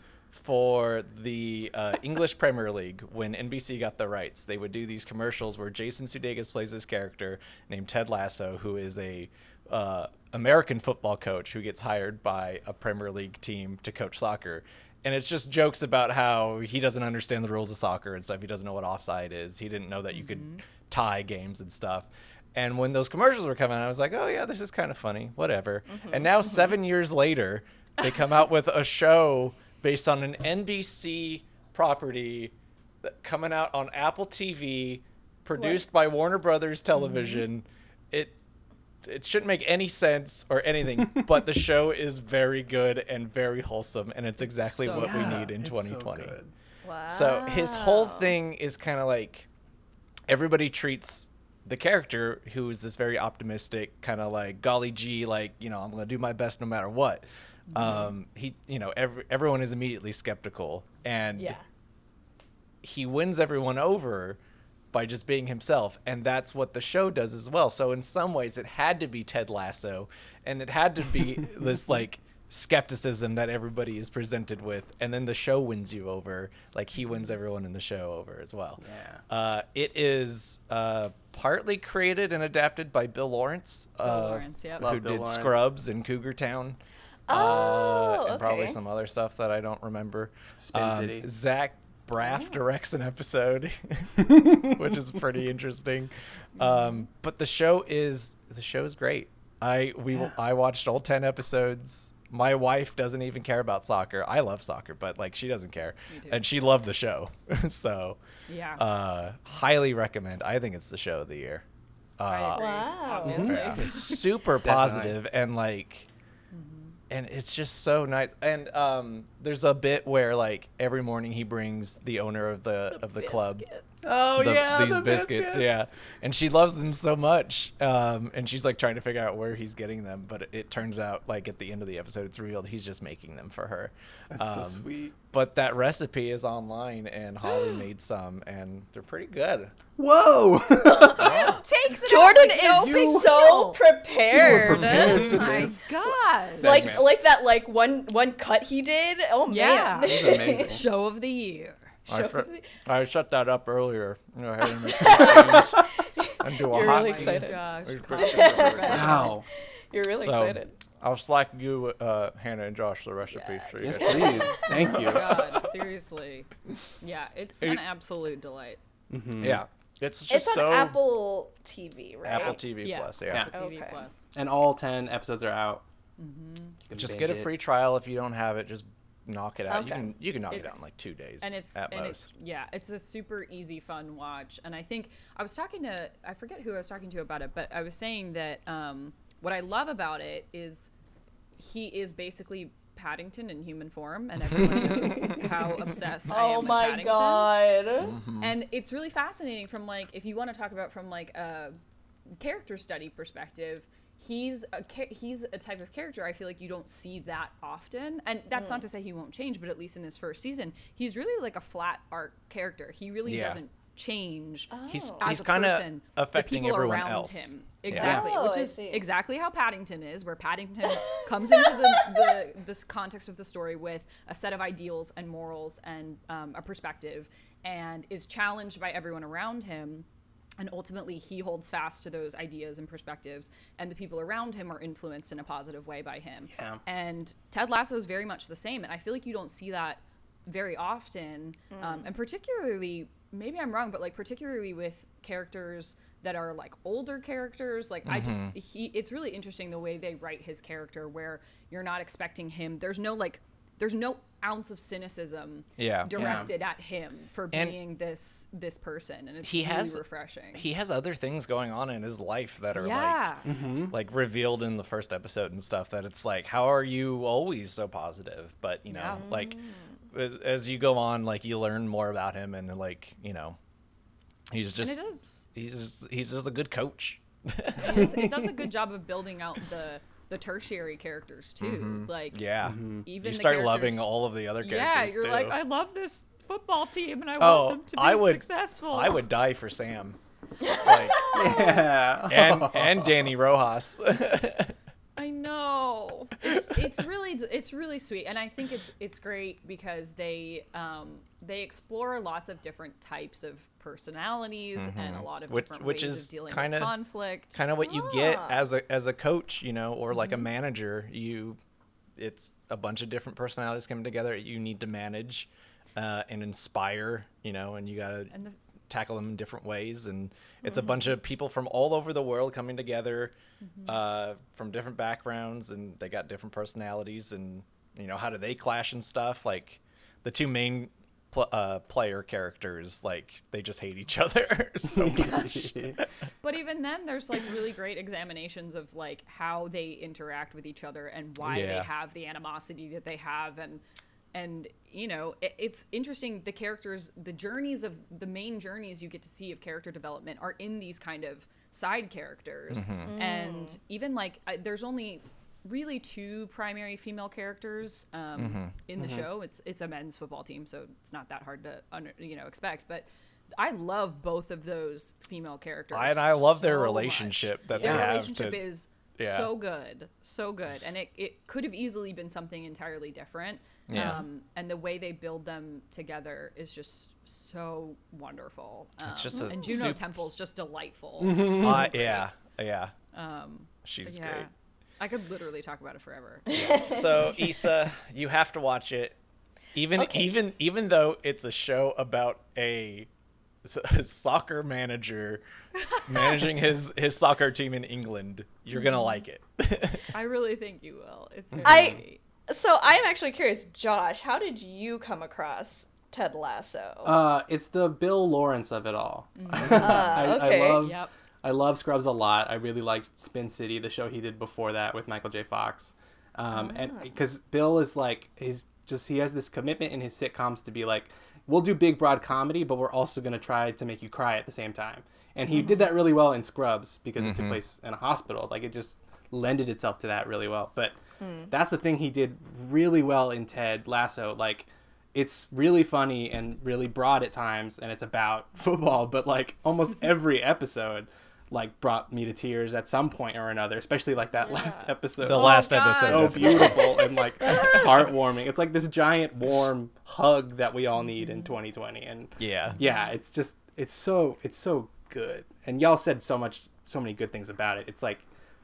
for the uh, English Premier League when NBC got the rights. They would do these commercials where Jason Sudeikis plays this character named Ted Lasso, who is a uh, American football coach who gets hired by a Premier League team to coach soccer. And it's just jokes about how he doesn't understand the rules of soccer and stuff. He doesn't know what offside is. He didn't know that you could tie games and stuff. And when those commercials were coming out, I was like, oh, yeah, this is kind of funny. Whatever. And now, seven years later, they come out with a show based on an NBC property that coming out on Apple TV, produced by Warner Brothers Television. It it shouldn't make any sense or anything, but the show is very good and very wholesome, and it's exactly So what we need in it's so 2020. Wow. So his whole thing is kind of like everybody treats the character who is this very optimistic kind of like golly gee like you know I'm gonna do my best no matter what. Um, he you know every, everyone is immediately skeptical and Yeah. he wins everyone over by just being himself and that's what the show does as well so in some ways it had to be ted lasso and it had to be this like skepticism that everybody is presented with and then the show wins you over like he wins everyone in the show over as well Yeah. uh, it is uh, partly created and adapted by bill lawrence, uh, Lawrence, yep. who Bill did Lawrence. scrubs and cougar town Oh, uh, and probably some other stuff that I don't remember. Spin Um, City. Zach Oh. Braff directs an episode, which is pretty interesting. Um, but the show is the show is great. I we I watched all ten episodes. My wife doesn't even care about soccer. I love soccer, but like she doesn't care, Me too. and she loved the show. so, Yeah. uh, highly recommend. I think it's the show of the year. I Uh, agree, Wow. Yeah, super positive and like and it's just so nice. And um there's a bit where like every morning he brings the owner of the, of the club Oh the- yeah, these the biscuits, yeah and she loves them so much um and she's like trying to figure out where he's getting them but it, it turns out like at the end of the episode it's revealed he's just making them for her That's so Um, sweet. but that recipe is online and holly made some and they're pretty good Whoa! Just takes it out Jordan like no is big so deal. prepared. prepared for Oh my this. god. So- like like that like one one cut he did. Oh Yeah. man. This is amazing. Show of the year. I, Show shut- me- I shut that up earlier Go ahead and make some change and do a You're hot really excited. Gosh, We're concept pretty- professional. Wow. You're really So, excited. I'll slack you, uh, Hannah and Josh, the recipe. Yes. so you Yes, please. Thank you. God, seriously. Yeah, it's an absolute delight. Mhm. Yeah, it's just It's on so Apple TV, right? Apple TV Yeah. Plus. Yeah. Yeah. Apple TV Okay. Plus. And all ten episodes are out. Mm-hmm. Just get a it. free trial if you don't have it. Just knock it out. You can you can knock it out in like two days and it's at and most. it's yeah it's a super easy fun watch and i think i was talking to i forget who i was talking to about it but i was saying that um, what i love about it is he is basically paddington in human form and everyone knows how obsessed i am Oh with my paddington god. Mm-hmm. and it's really fascinating from like if you want to talk about from like a character study perspective he's a he's a type of character i feel like you don't see that often and that's not to say he won't change but at least in this first season he's really like a flat arc character he really Yeah. doesn't change He's Oh. as he's kind of affecting people everyone around else. him Yeah. exactly Oh, which is exactly how paddington is where paddington comes into the, the this context of the story with a set of ideals and morals and um, a perspective and is challenged by everyone around him and ultimately he holds fast to those ideas and perspectives and the people around him are influenced in a positive way by him. Yeah. and ted lasso is very much the same and i feel like you don't see that very often. Um, and particularly maybe i'm wrong but like particularly with characters that are like older characters like i just he it's really interesting the way they write his character where you're not expecting him there's no like there's no ounce of cynicism Yeah. directed at him for And- being this this person and it's He really has refreshing He has other things going on in his life that are yeah like like revealed in the first episode and stuff. That it's like, how are you always so positive? But you know, Yeah. like as, as you go on, like you learn more about him and like you know, he's just he's just, he's just a good coach. it does, it does a good job of building out the the tertiary characters too like Yeah. even You start loving all of the other characters. yeah you're too. like i love this football team and i oh, want them to be I would, successful I would die for Sam. Like, Yeah. and and Dani Rojas. I know. It's it's really it's really sweet, and I think it's it's great because they um, they explore lots of different types of personalities and a lot of Mm-hmm. Which- different which ways is of dealing kinda- with conflict. kind of what you get Ah. as a as a coach, you know, or Mm-hmm. like a manager. You, it's a bunch of different personalities coming together. You need to manage uh, and inspire, you know, and you gotta And the- tackle them in different ways. And it's a bunch of people from all over the world coming together, Mm-hmm. uh, from different backgrounds, and they got different personalities. And you know, how do they clash and stuff? Like the two main. Pl- uh, player characters like they just hate each other so much. But even then, there's like really great examinations of like how they interact with each other and why they have the animosity that they have, and and you know it, it's interesting. The characters, the journeys of the main journeys you get to see of character development are in these kind of side characters, Mm-hmm. and even like I, there's only really two primary female characters um, Mm-hmm. in the show. It's it's a men's football team, so it's not that hard to under, you know expect, but. I love both of those female characters. I- and I love their so much. relationship that their they have relationship to- is yeah. so good, so good, and it, it could have easily been something entirely different. Yeah. Um, and the way they build them together is just so wonderful. Um, It's just and Juno sup- Temple's just delightful. Uh, yeah, yeah. Um, She's yeah, great. I could literally talk about it forever. So Yssa, you have to watch it. Even Okay. even even though it's a show about a soccer manager managing his his soccer team in England, you're gonna Mm-hmm. like it. I really think you will. It's very I- sweet. So I'm actually curious, Josh, how did you come across Ted Lasso? Uh, it's the Bill Lawrence of it all. Mm-hmm. I, okay. I love Yep. I love Scrubs a lot. I really liked Spin City, the show he did before that with Michael J. Fox. Um, and Ah. because Bill is like he's just he has this commitment in his sitcoms to be like, we'll do big broad comedy, but we're also going to try to make you cry at the same time. And he did that really well in Scrubs because it took place in a hospital. Like it just lended itself to that really well. But that's the thing he did really well in Ted Lasso. Like it's really funny and really broad at times and it's about football, but like almost every episode like brought me to tears at some point or another, especially like that last oh episode. The last God. episode. so beautiful and like heartwarming. It's like this giant warm hug that we all need in 2020 and yeah. yeah, it's just it's so it's so good. And y'all said so much so many good things about it. It's like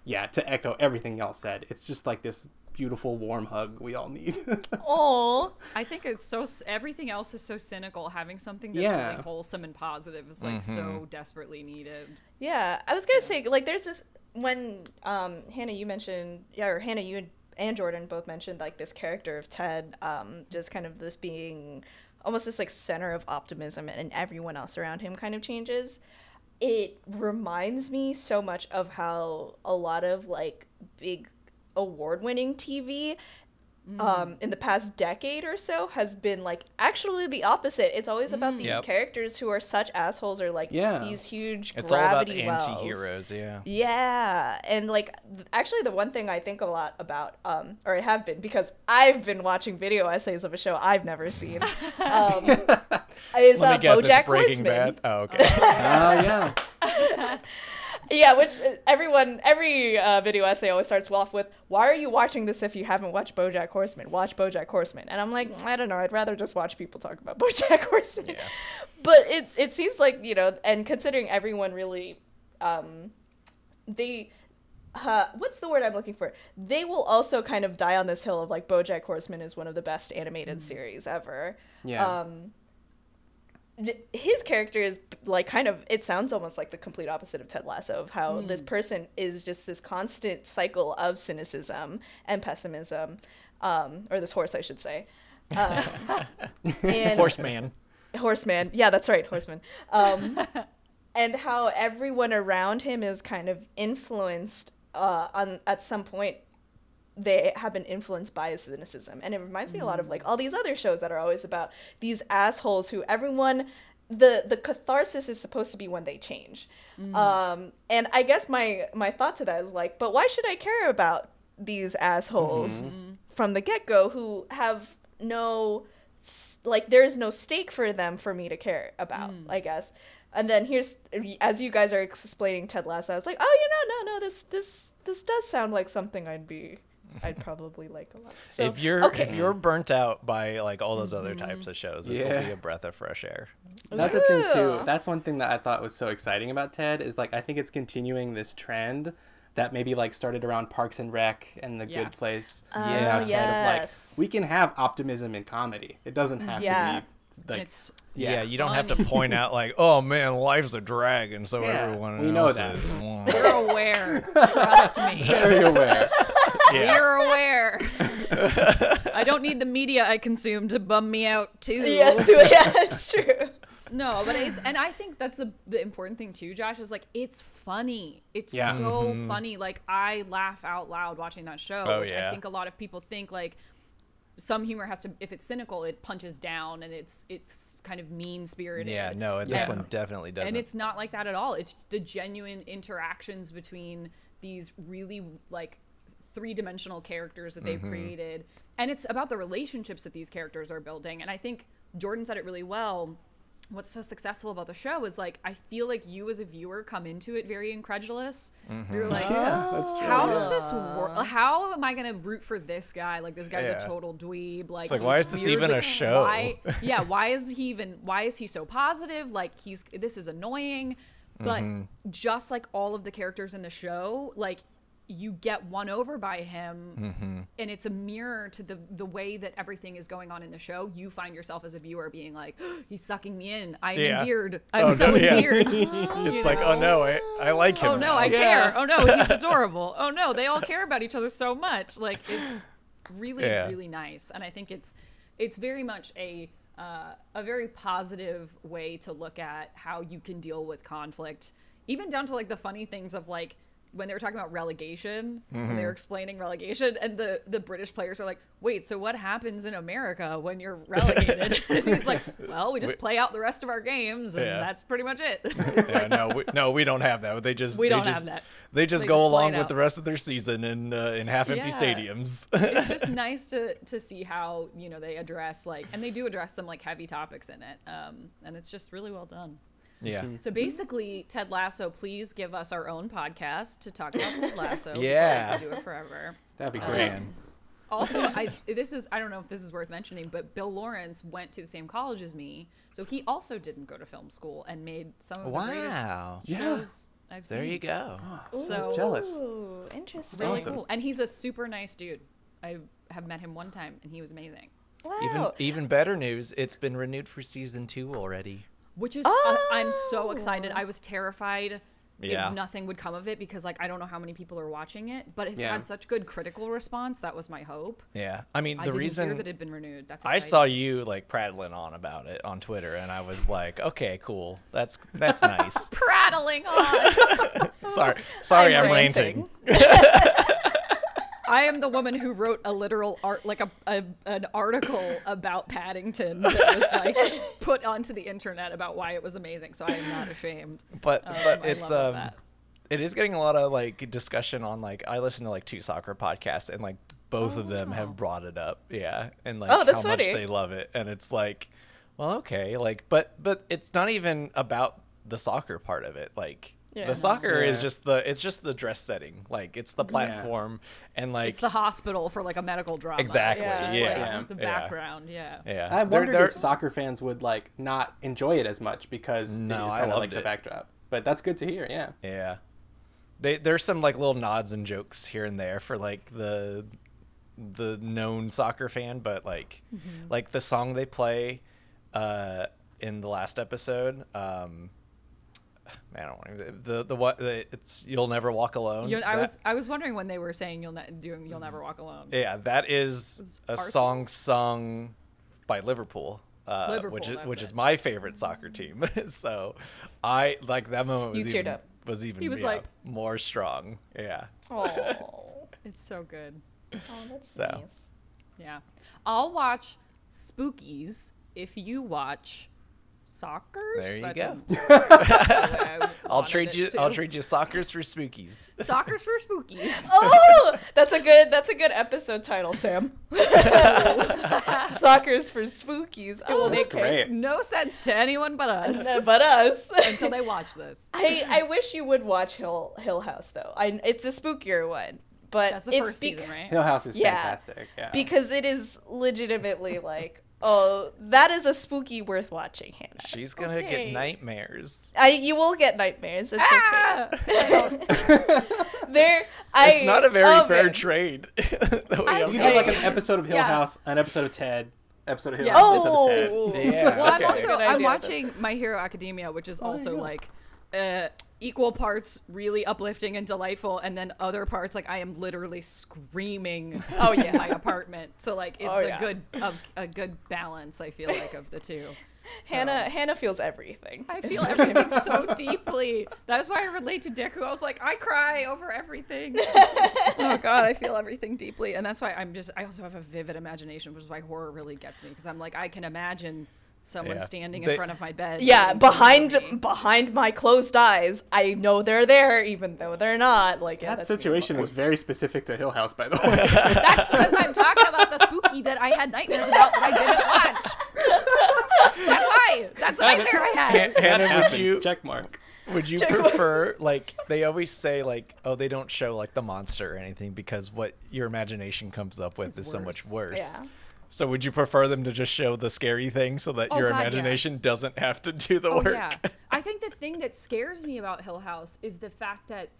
yeah, to echo everything y'all said. It's just like this beautiful warm hug we all need. Oh, I think it's so everything else is so cynical. Having something that's Yeah. really wholesome and positive is like so desperately needed. yeah. I was gonna say like there's this when um Hannah you mentioned yeah or Hannah you and, and Jordan both mentioned like this character of Ted um just kind of this being almost this like center of optimism and everyone else around him kind of changes. It reminds me so much of how a lot of like big award winning TV um, in the past decade or so has been like actually the opposite. It's always about these Yep. characters who are such assholes or like Yeah. these huge It's all about gravity wells. anti-heroes, yeah. Yeah, and like th- actually, the one thing I think a lot about, um, or I have been because I've been watching video essays of a show I've never seen, um, is Let uh, me guess, BoJack it's Breaking Horseman. Bad. Oh, okay. Oh yeah. Yeah, which uh, everyone, every uh, video essay always starts off with, "Why are you watching this if you haven't watched BoJack Horseman? Watch BoJack Horseman." And I'm like, I don't know. I'd rather just watch people talk about BoJack Horseman. Yeah. But it it seems like you know, and considering everyone really, um, they. Uh, what's the word I'm looking for? They will also kind of die on this hill of like BoJack Horseman is one of the best animated series ever. Yeah. Um, his character is like kind of it sounds almost like the complete opposite of Ted Lasso of how this person is just this constant cycle of cynicism and pessimism um, or this horse I should say. Um, and Horseman. horseman. Yeah that's right horseman. Um, and how everyone around him is kind of influenced uh, on at some point they have been influenced by cynicism. And it reminds me a lot of like mm. all these other shows that are always about these assholes who everyone the the catharsis is supposed to be when they change. Mm. Um and i guess my my thought to that is like but why should i care about these assholes mm-hmm. Mm-hmm. from the get-go who have no like there's no stake for them for me to care about mm. i guess. And then here's as you guys are explaining ted lasso I was like oh you know no no this this this does sound like something i'd be i'd probably like a lot so if you're okay if you're burnt out by like all those other types of shows, this will Yeah. be a breath of fresh air. That's the thing too. That's one thing that I thought was so exciting about Ted is like I think it's continuing this trend that maybe like started around Parks and Rec and The Yeah. Good Place. Oh, And now Ted yes. of like we can have optimism in comedy. It doesn't have Yeah. to be like it's Yeah, yeah. you don't have to point out like, oh man, life's a drag, and so Yeah, everyone we know else that. is. Well, we're aware. Trust me. very aware. yeah. We're aware. I don't need the media I consume to bum me out too. yes yeah it's true No, but it's and I think that's the the important thing too, Josh, is like it's funny. It's Yeah. so mm-hmm. funny. Like I laugh out loud watching that show, Oh, which yeah. I think a lot of people think like some humor has to if it's cynical, it punches down and it's it's kind of mean spirited. Yeah, no, this Yeah. one definitely doesn't. And it's not like that at all. It's the genuine interactions between these really like three dimensional characters that they've created. And it's about the relationships that these characters are building. And I think Jordan said it really well. What's so successful about the show is like I feel like you as a viewer come into it very incredulous. You're like, Yeah, that's true. how does this work? How am I gonna root for this guy? Like this guy's Yeah. a total dweeb. Like, like, why is this weird. even a show? Why? Yeah, why is he even? Why is he so positive? Like he's this is annoying. But Mm-hmm. just like all of the characters in the show, like you get won over by him, Mm-hmm. and it's a mirror to the the way that everything is going on in the show. You find yourself as a viewer being like, he's sucking me in. I am Yeah. endeared. I'm Oh, so no, yeah. endeared. it's like, oh no, I, I like him. Oh no, now. I Yeah. care. Oh no, he's adorable. Oh no, they all care about each other so much. Like it's really, Yeah. really nice, and I think it's it's very much a uh, a very positive way to look at how you can deal with conflict, even down to like the funny things of like when they were talking about relegation, when Mm-hmm. they were explaining relegation, and the the British players are like, "Wait, so what happens in America when you're relegated?" and he's like, "Well, we just We- play out the rest of our games, and Yeah. that's pretty much it." yeah, no, we, no, we don't have that. They just We they don't have just, that. They just They go just along with the rest of their season in uh, in half empty Yeah. stadiums. it's just nice to to see how you know they address like, and they do address some like heavy topics in it, um, and it's just really well done. Yeah. So basically, Ted Lasso, please give us our own podcast to talk about Ted Lasso. Yeah. we could do it forever. That'd be Uh, great. Man. Also, I this is I don't know if this is worth mentioning, but Bill Lawrence went to the same college as me, so he also didn't go to film school and made some of the Wow. greatest Yeah. shows I've seen. There you go. So Jealous. Interesting. really awesome. cool, and he's a super nice dude. I have met him one time, and he was amazing. Wow. Even even better news, it's been renewed for season two already. Which is uh, I'm so excited. Oh. I was terrified. Yeah. If nothing would come of it because like I don't know how many people are watching it, but it's Yeah. had such good critical response. That was my hope. Yeah. I mean, I the didn't reason hear that it had been renewed. That's I saw you like prattling on about it on Twitter, and I was like, okay, cool. That's that's nice. prattling on. sorry, sorry, I'm, I'm ranting. ranting. I am the woman who wrote a literal art, like a, a an article about Paddington that was like put onto the internet about why it was amazing. So I am not ashamed. But Um, but I it's um, that. it is getting a lot of like discussion on like I listen to like two soccer podcasts, and like both of them Oh. have brought it up. Yeah, and like Oh, that's how much funny. they love it, and it's like, well, okay, like, but but it's not even about the soccer part of it, like. Yeah. The soccer is just the it's just the dress setting like it's the platform and like It's the hospital for like a medical drama. Exactly, It's just, yeah. like, Yeah. the background. Yeah. yeah I They're- wondered they're- if soccer fans would like not enjoy it as much because No, it is I kind of loved like the it. backdrop. But that's good to hear. Yeah. Yeah. They there's some like little nods and jokes here and there for like the the known soccer fan, but like Mm-hmm. like the song they play uh in the last episode, um man, I don't want the the what the, it's you'll never walk alone. You know, I That- was I was wondering when they were saying you'll ne- doing you'll never walk alone. yeah, that is Is a song sung by Liverpool. Uh, Liverpool, which is which is my favorite soccer team. so I like that moment was You teared even up. was even He was yeah, like- more strong. Yeah. Oh, It's so good. oh that's So. nice. Yeah. I'll watch Spookies if you watch Soccer. There you go. I'll trade you. I'll trade you soccers for spookies. Soccer's for Spookies. Oh, that's a good. That's a good episode title, Sam. Soccer's for spookies. Oh, That's okay. great. No sense to anyone but us But us. until they watch this. I I wish you would watch Hill Hill House though. I it's the spookier one, but That's the it's first bec- season, right? Hill House is Yeah. fantastic. Yeah. because it is legitimately like, oh, that is a spooky worth watching, Hannah. She's gonna Okay. get nightmares. I you will get nightmares. It's Ah! okay. There, I. It's not a very oh, fair man. trade. that we I- have you could do like an episode of Hill Yeah. House, an episode of Ted, episode of Hill Yeah. House, episode of Ted. Oh, Yeah. Well, I'm Okay. also I'm watching My Hero Academia, which is also yeah. like uh, equal parts really uplifting and delightful, and then other parts like I am literally screaming. Oh, yeah. my apartment. So like it's Oh, a yeah. good a, a good balance. I feel like of the two. Hannah Hannah feels everything. I feel everything so deeply. That's why I relate to Deku, who I was like, I cry over everything. oh God, I feel everything deeply, and that's why I'm just. I also have a vivid imagination, which is why horror really gets me because I'm like, I can imagine someone Yeah. standing They- in front of my bed. Yeah, behind behind my closed eyes, I know they're there, even though they're not. Like yeah, That that's me. situation is very specific to Hill House, by the way. That's because I'm talking about the spooky that I had nightmares about that I didn't watch. That's why. That's the nightmare I had. Han- Hannah, would Happens, you check mark? would you Check- prefer like they always say like oh they don't show like the monster or anything because what your imagination comes up with It's is so much worse. worse. Yeah. So would you prefer them to just show the scary thing so that Oh, your God, yeah. imagination doesn't have to do the Oh work? yeah. I think the thing that scares me about Hill House is the fact that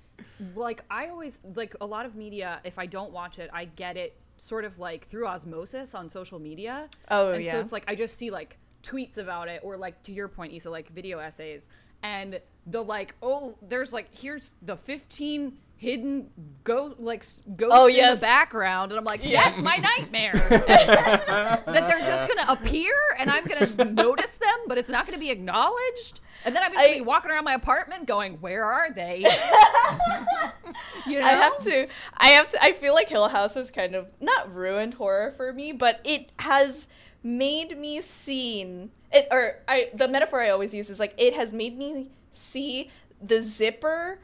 like I always like a lot of media if I don't watch it, I get it sort of like through osmosis on social media. Oh, and so it's like I just see like tweets about it or like to your point, Yssa, like video essays and the like, oh, there's like here's the 15 hidden go like ghosts Oh, in the background and i'm like Yeah. that's my nightmare that they're just gonna appear and i'm gonna notice them but it's not gonna be acknowledged and then i'm gonna I- be walking around my apartment going where are they you know I have to. I have to. I feel like Hill House has kind of not ruined horror for me, but it has made me seen it. Or I, the metaphor I always use is like it has made me see the zipper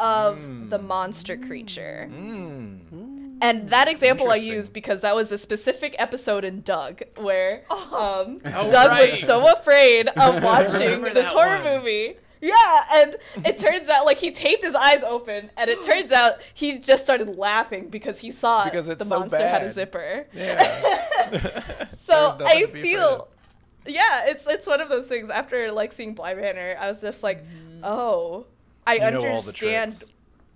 of the hmm. monster creature. Hmm. And that example I Interesting. use because that was a specific episode in Doug where oh. um, Oh, Doug right. was so afraid of watching this horror one. movie. Yeah, and it turns out like he taped his eyes open, and it turns out he just started laughing because he saw Because it's the so monster had a zipper. Yeah. So I to be afraid feel, yeah, it's it's one of those things. After like seeing Bly Manor, I was just like, mm-hmm. oh, I You know all the understand.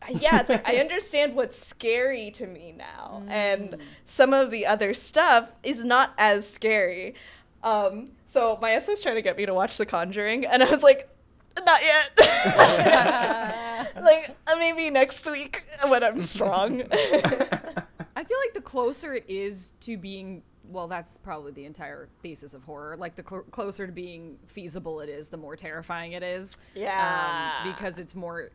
yeah, it's like I understand what's scary to me now, Mm. and some of the other stuff is not as scary. Um, so my essay was trying to get me to watch The Conjuring, and I was like, not yet. like uh, maybe next week when I'm strong. I feel like the closer it is to being well, that's probably the entire thesis of horror. Like the cl- closer to being feasible it is, the more terrifying it is. Yeah. um, because it's more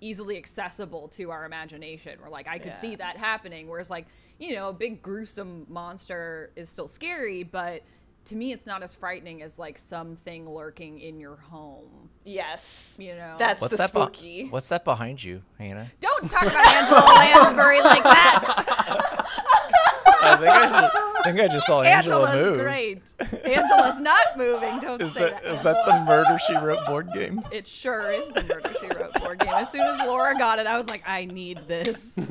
easily accessible to our imagination. We're like, I could see that happening. Whereas, like, you know, a big gruesome monster is still scary, but to me, it's not as frightening as like something lurking in your home. yes, You know, that's What's the that? beh- spooky. what's that behind you, Hannah? don't talk about Angela Lansbury like that. I think I, just, I think I just saw Angela Angela's move. great. Angela's not moving. Don't Is say that that. is that the Murder She Wrote board game? It sure is the Murder She Wrote board game. As soon as Laura got it, I was like, I need this.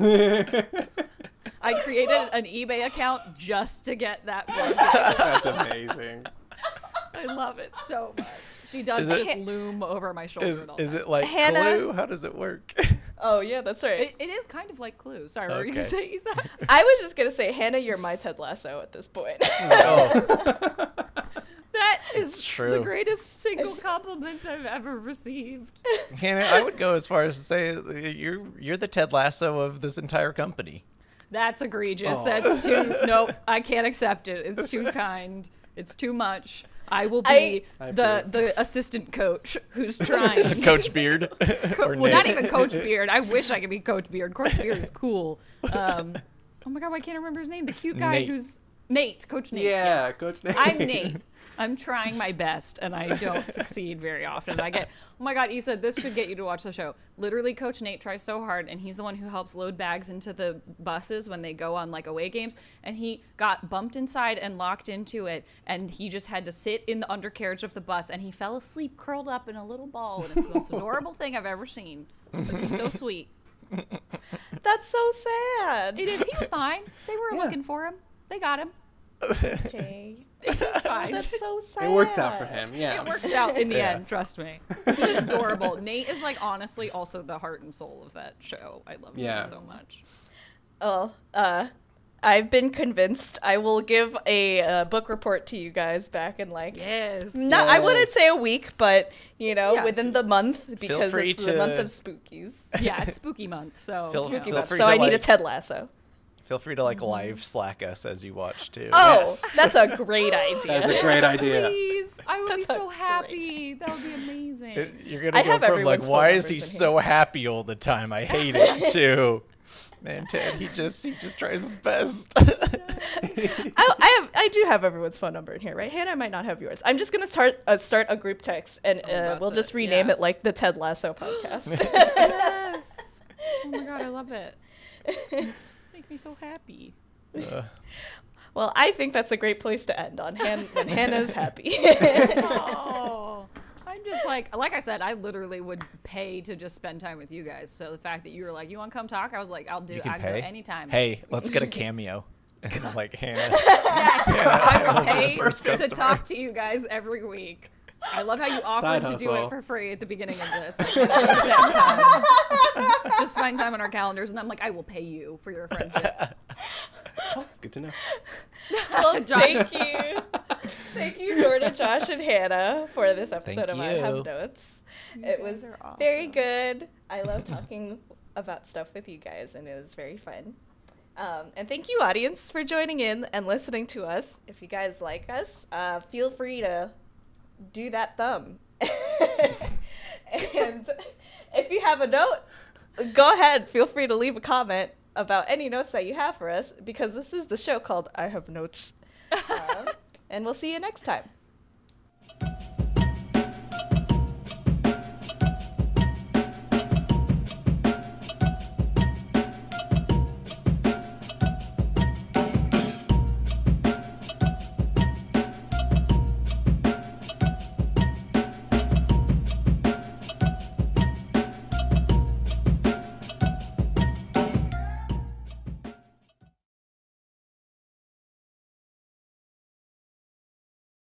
I created an eBay account just to get that board game. That's amazing. I love it so much. She does Is it- just loom over my shoulder. Is at all is it like Hannah? Clue? How does it work? Oh yeah, that's right. It, it is kind of like Clue. Sorry, what were you gonna say? Yssa? I was just gonna say, Hannah, you're my Ted Lasso at this point. oh, That is It's the greatest single compliment I've ever received. Hannah, I would go as far as to say you're you're the Ted Lasso of this entire company. That's egregious. Oh. That's too. Nope, I can't accept it. It's too kind. It's too much. I will be I the approve. the assistant coach who's trying. To Coach Beard. or well, not even Coach Beard. I wish I could be Coach Beard. Coach Beard is cool. Um, oh my god, why can't I remember his name? The cute guy Nate. who's Nate. Coach Nate. Yeah, yes. Coach Nate. I'm Nate. I'm trying my best, and I don't succeed very often. I get, oh my god, Yssa, this should get you to watch the show. Literally, Coach Nate tries so hard, and he's the one who helps load bags into the buses when they go on like away games. And he got bumped inside and locked into it, and he just had to sit in the undercarriage of the bus, and he fell asleep curled up in a little ball, and it's the most adorable thing I've ever seen. Because he's so sweet. That's so sad. It is. He was fine. They were Yeah. looking for him. They got him. Okay. He's fine. That's so sad. It works out for him. Yeah. It works out in the Yeah. end, trust me. He's adorable. Nate is like honestly also the heart and soul of that show. I love Yeah. Nate so much. Oh, uh, I've been convinced. I will give a uh, book report to you guys back in like. Yes. Not, I wouldn't say a week, but you know, Yes. within the month because free it's the month of spookies. Yeah, it's spooky month, so Feel- Spooky Feel month. So to, I need a Ted Lasso. Feel free to like live slack us as you watch too. Oh, Yes. that's a great idea. That's a great idea. Please, I would be That's a so great- happy. That would be amazing. It- You're gonna I go have from like, why is he numbers in so happy all the time? I hate it too. Man, Ted, he just he just tries his best. I, I have I do have everyone's phone number in here, right? Hannah I might not have yours. I'm just gonna start uh, start a group text, and I'm uh, we'll to- just rename yeah. it like the Ted Lasso podcast. yes. Oh my god, I love it. Make me so happy. Uh, well, I think that's a great place to end on. Han- when Hannah's happy. Oh, I'm just like, like I said, I literally would pay to just spend time with you guys. So the fact that you were like, you want to come talk? I was like, I'll do. you can I pay go anytime. Hey, let's get a cameo. And, like Hannah. Yes, I will will be the pay to talk to you guys every week. I love how you offered to do it for free at the beginning of this. Like, just set time. Just find time on our calendars, and I'm like, I will pay you for your friendship. Good to know. well, Josh. thank you, thank you, Jordan, Josh, and Hannah for this episode Thank of I Have you. Notes. it was are very good. I love talking about stuff with you guys, and it was very fun. Um, and thank you, audience, for joining in and listening to us. If you guys like us, uh, feel free to do that thumb. and if you have a note, go ahead. Feel free to leave a comment about any notes that you have for us because this is the show called I Have Notes. Um, and we'll see you next time.